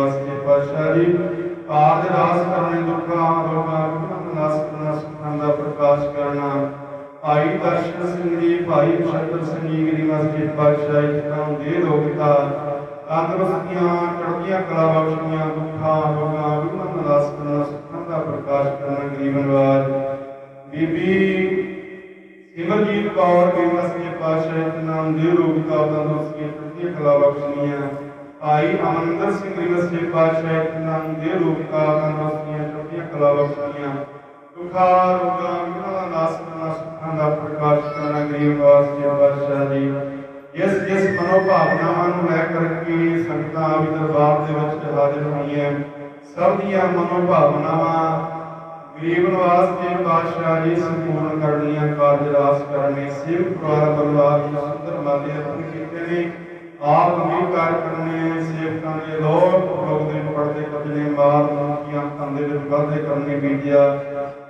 ਗਰੀਬ ਵਾਸਤੇ ਪਾਤਸ਼ਾਹ ਜੀ। ਰਾਸ ਕਰਨੇ ਦੁੱਖਾਂ, ਰੋਗਾਂ ਵਿਘਨ ਨਾਸ ਕਰਨਾ ਸੁਖਾਂ ਦਾ ਪ੍ਰਕਾਸ਼ ਕਰਨਾ। ਭਾਈ ਦਰਸ਼ਨ ਸਿੰਘ ਜੀ, ਭਾਈ ਸ਼ੰਕਰ ਸਿੰਘ ਜੀ ਗਰੀਬ ਵਾਸਤੇ ਪਾਤਸ਼ਾਹ ਜੀ ਦੇ ਰੋਗਤਾ ਤੰਦਰੁਸਤੀਆਂ, ਚੜ੍ਹਦੀਆਂ ਕਲਾ ਬਖਸ਼ੀਆਂ, ਦੁੱਖਾਂ, ਰੋਗਾਂ ਵਿਘਨ ਨਾਸ ਕਰਨਾ ਸੁਖਾਂ ਦਾ ਪ੍ਰਕਾਸ਼ ਕਰਨਾ ਗਰੀਬ ਨਵਾਜ ਬੀਬੀ ਸਿਮਰਜੀਤ ਕੌਰ ਦੇ ਮਸਕੇ ਪਾਸ਼ਾ ਨਾਮ ਦੇ ਰੂਪ ਤੰਦਰੁਸਤੀਆਂ, ਚੜ੍ਹਦੀਆਂ ਕਲਾ ਬਖਸ਼ੀਆਂ। ਭਾਈ ਅਮਰਿੰਦਰ ਸਿੰਘ ਦੇ ਮਸਕੇ ਪਾਸ਼ਾ ਨਾਮ ਦੇ ਰੂਪ ਦਾ ਤੰਦਰੁਸਤੀਆਂ ਚੜ੍ਹਦੀਆਂ ਕਲਾ ਬਖਸ਼ੀਆਂ ਦੁਖਾਂ ਰੋਗਾਂ ਵਿਘਨਾਂ ਨਾਸ ਕਰਨਾ ਦਾ ਪ੍ਰਕਾਸ਼ ਕਰਨਾ, ਗਰੀਬ ਵਾਸਤੇ ਪਾਸ਼ਾ ਜੀ। ਇਸ ਇਸ ਮਨੋ ਭਾਵਨਾਵਾਂ ਨੂੰ ਲੈ ਕਰਕੇ ਸੰਗਤਾਂ ਆਵੀ ਦਰਬਾਰ ਦੇ ਵਿੱਚ ਹਾਜ਼ਰ ਹੋਈਆਂ। ਸਭ ਦੀਆਂ ਮਨੋ ਭਾਵਨਾਵਾਂ ਗਰੀਬ ਨਿਵਾਸ ਦੇ ਪਾਤਸ਼ਾਹ ਜੀ ਸੰਪੂਰਨ ਕਰਨੀਆਂ, ਕਾਰਜ ਰਾਸ ਕਰਨੇ ਸਿਵ ਪਰਿਵਾਰ ਵੱਲੋਂ ਆਪ ਸੁੰਦਰ ਮਾਦੇ ਅਰਪਣ ਕੀਤੇ ਨੇ। ਆਪ ਅੰਗੀਕਾਰ ਕਰਨੇ, ਸੇਵਕਾਂ ਦੇ ਲੋਕ ਲੋਕ ਦੇ ਪੜਦੇ ਕਤਲੇ ਮਾਰ ਦੁਨੀਆਂ ਕੰਦੇ ਵਿੱਚ ਵਾਧੇ ਕਰਨੇ ਬੀਜਿਆ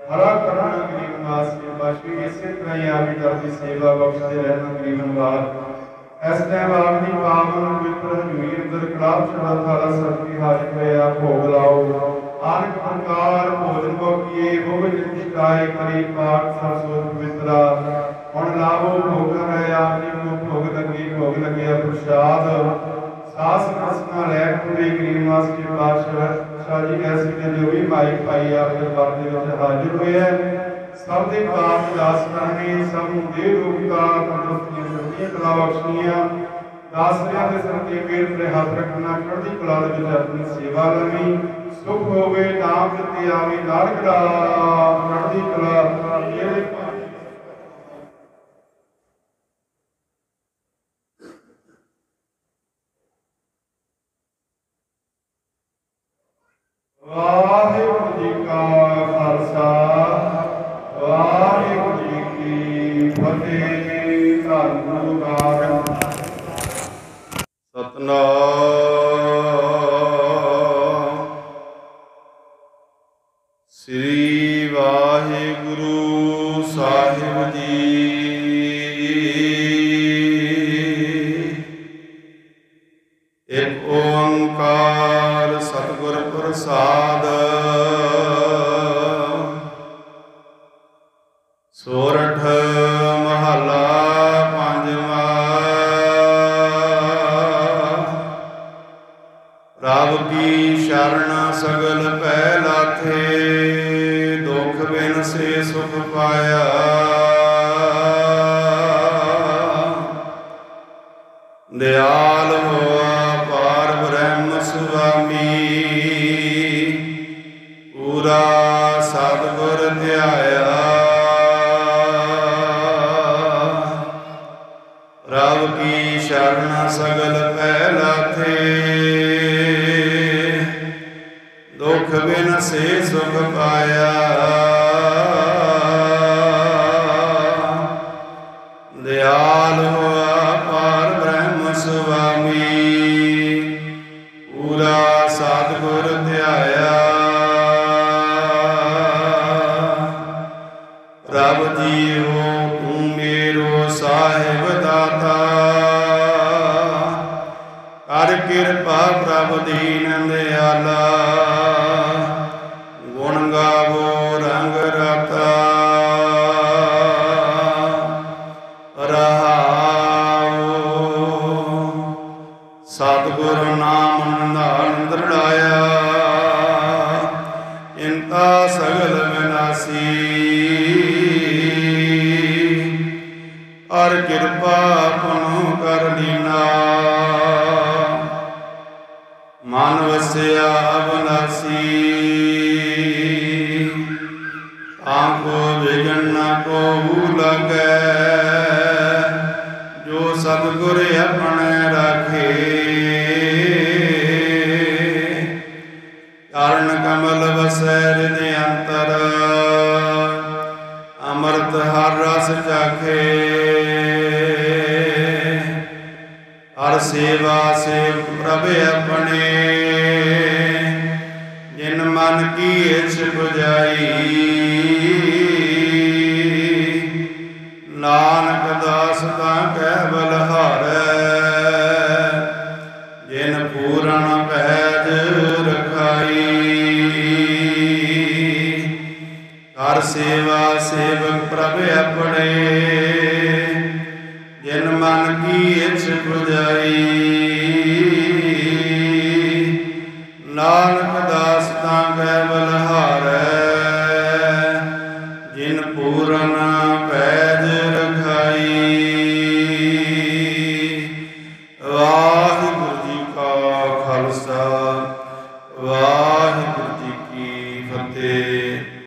ਹਰਾ ਕਰਨਾ ਗਰੀਬ ਨਿਵਾਸ ਦੇ ਪਾਤਸ਼ਾਹ ਇਸੇ ਤਰ੍ਹਾਂ ਹੀ ਆਪ ਜੀ ਦੀ ਸੇਵਾ ਬਖਸ਼ਦੇ ਰਹਿਣਾ ਗਰੀਬ ਨਿਵਾਸ ਇਸ ਟਾਈਮ ਆਪ ਦੀ ਪਾਵਨ ਪਵਿੱਤਰ ਹਜ਼ੂਰੀ ਅੰਦਰ ਕਲਾਬ ਛੜਾ ਥਾਲਾ ਸਰਤੀ ਹਾਜ਼ਰ ਹੋਇਆ ਭੋਗ ਲਾਓ। ਆਨਕ ਪ੍ਰਕਾਰ ਭੋਜਨ ਕੋ ਕੀਏ ਭੋਗ ਨਿਸ਼ਕਾਏ ਕਰੀ ਪਾਠ ਸਰਸੋਤ ਪਵਿੱਤਰਾ। ਹੁਣ ਲਾਵੋ, ਭੋਗ ਹੈ ਆਪ ਜੀ ਨੂੰ ਭੋਗ ਲੱਗੀ ਭੋਗ ਲੱਗਿਆ ਪ੍ਰਸ਼ਾਦ। ਸਾਸ ਰਸਨਾ ਲੈ ਪੂਰੇ ਗਰੀਮਾਸ ਕੇ ਪਾਤਸ਼ਾਹ ਸ਼ਾਹ ਜੀ ਐਸੀ ਨੇ ਜੋ ਵੀ ਮਾਈ ਪਾਈ ਆਪ ਦੇ ਦਰਬਾਰ ਦੇ ਵਿੱਚ ਹਾਜ਼ਰ ਹੋਏ ਹੈ ਸਭ ਦੇ ਪਾਪ ਦਾਸ ਕਰਨੇ, ਸਭ ਨੂੰ ਦੇ ਰੂਪਤਾ ਤੰਦਰੁਸਤੀਆਂ ਚੜ੍ਹਦੀਆਂ ਕਲਾ ਬਖਸ਼ੀਆਂ ਦਾਸਰਿਆਂ ਦੇ ਸਿਰ ਤੇ ਮੇਰ ਤੇ ਹੱਥ ਰੱਖਣਾ, ਚੜ੍ਹਦੀ ਕਲਾ ਦੇ ਵਿੱਚ ਆਪਣੀ ਸੇਵਾ ਲੈਣੀ ਸੁਖ ਹੋਵੇ, ਨਾਮ ਜਿੱਤੇ ਆਵੇ, ਨਾਨਕ ਦਾ, ਚੜ੍ਹਦੀ ਕਲਾ ਜਿਹੜੇ ਵਾਹਿਗੁਰੂ ਜੀ ਕਾ ਖਾਲਸਾ ਵਾਹਿਗੁਰੂ ਜੀ ਕੀ ਫਤਿਹ ਧੰਨ ਗੁਰੂ ਸਤਨਾਮ। ਸ੍ਰੀ ਵਾਹਿਗੁਰੂ ਪ੍ਰਸਾਦ ਸੋਰਠ ਮਹਲਾ ਪੰਜਵਾ। ਪ੍ਰਭ ਕੀ ਸ਼ਰਨ ਸਗਲ ਪੈ ਲਾਥੇ, ਦੁਖ ਬਿਨ ਸੇ ਸੁਖ ਪਾਇਆ।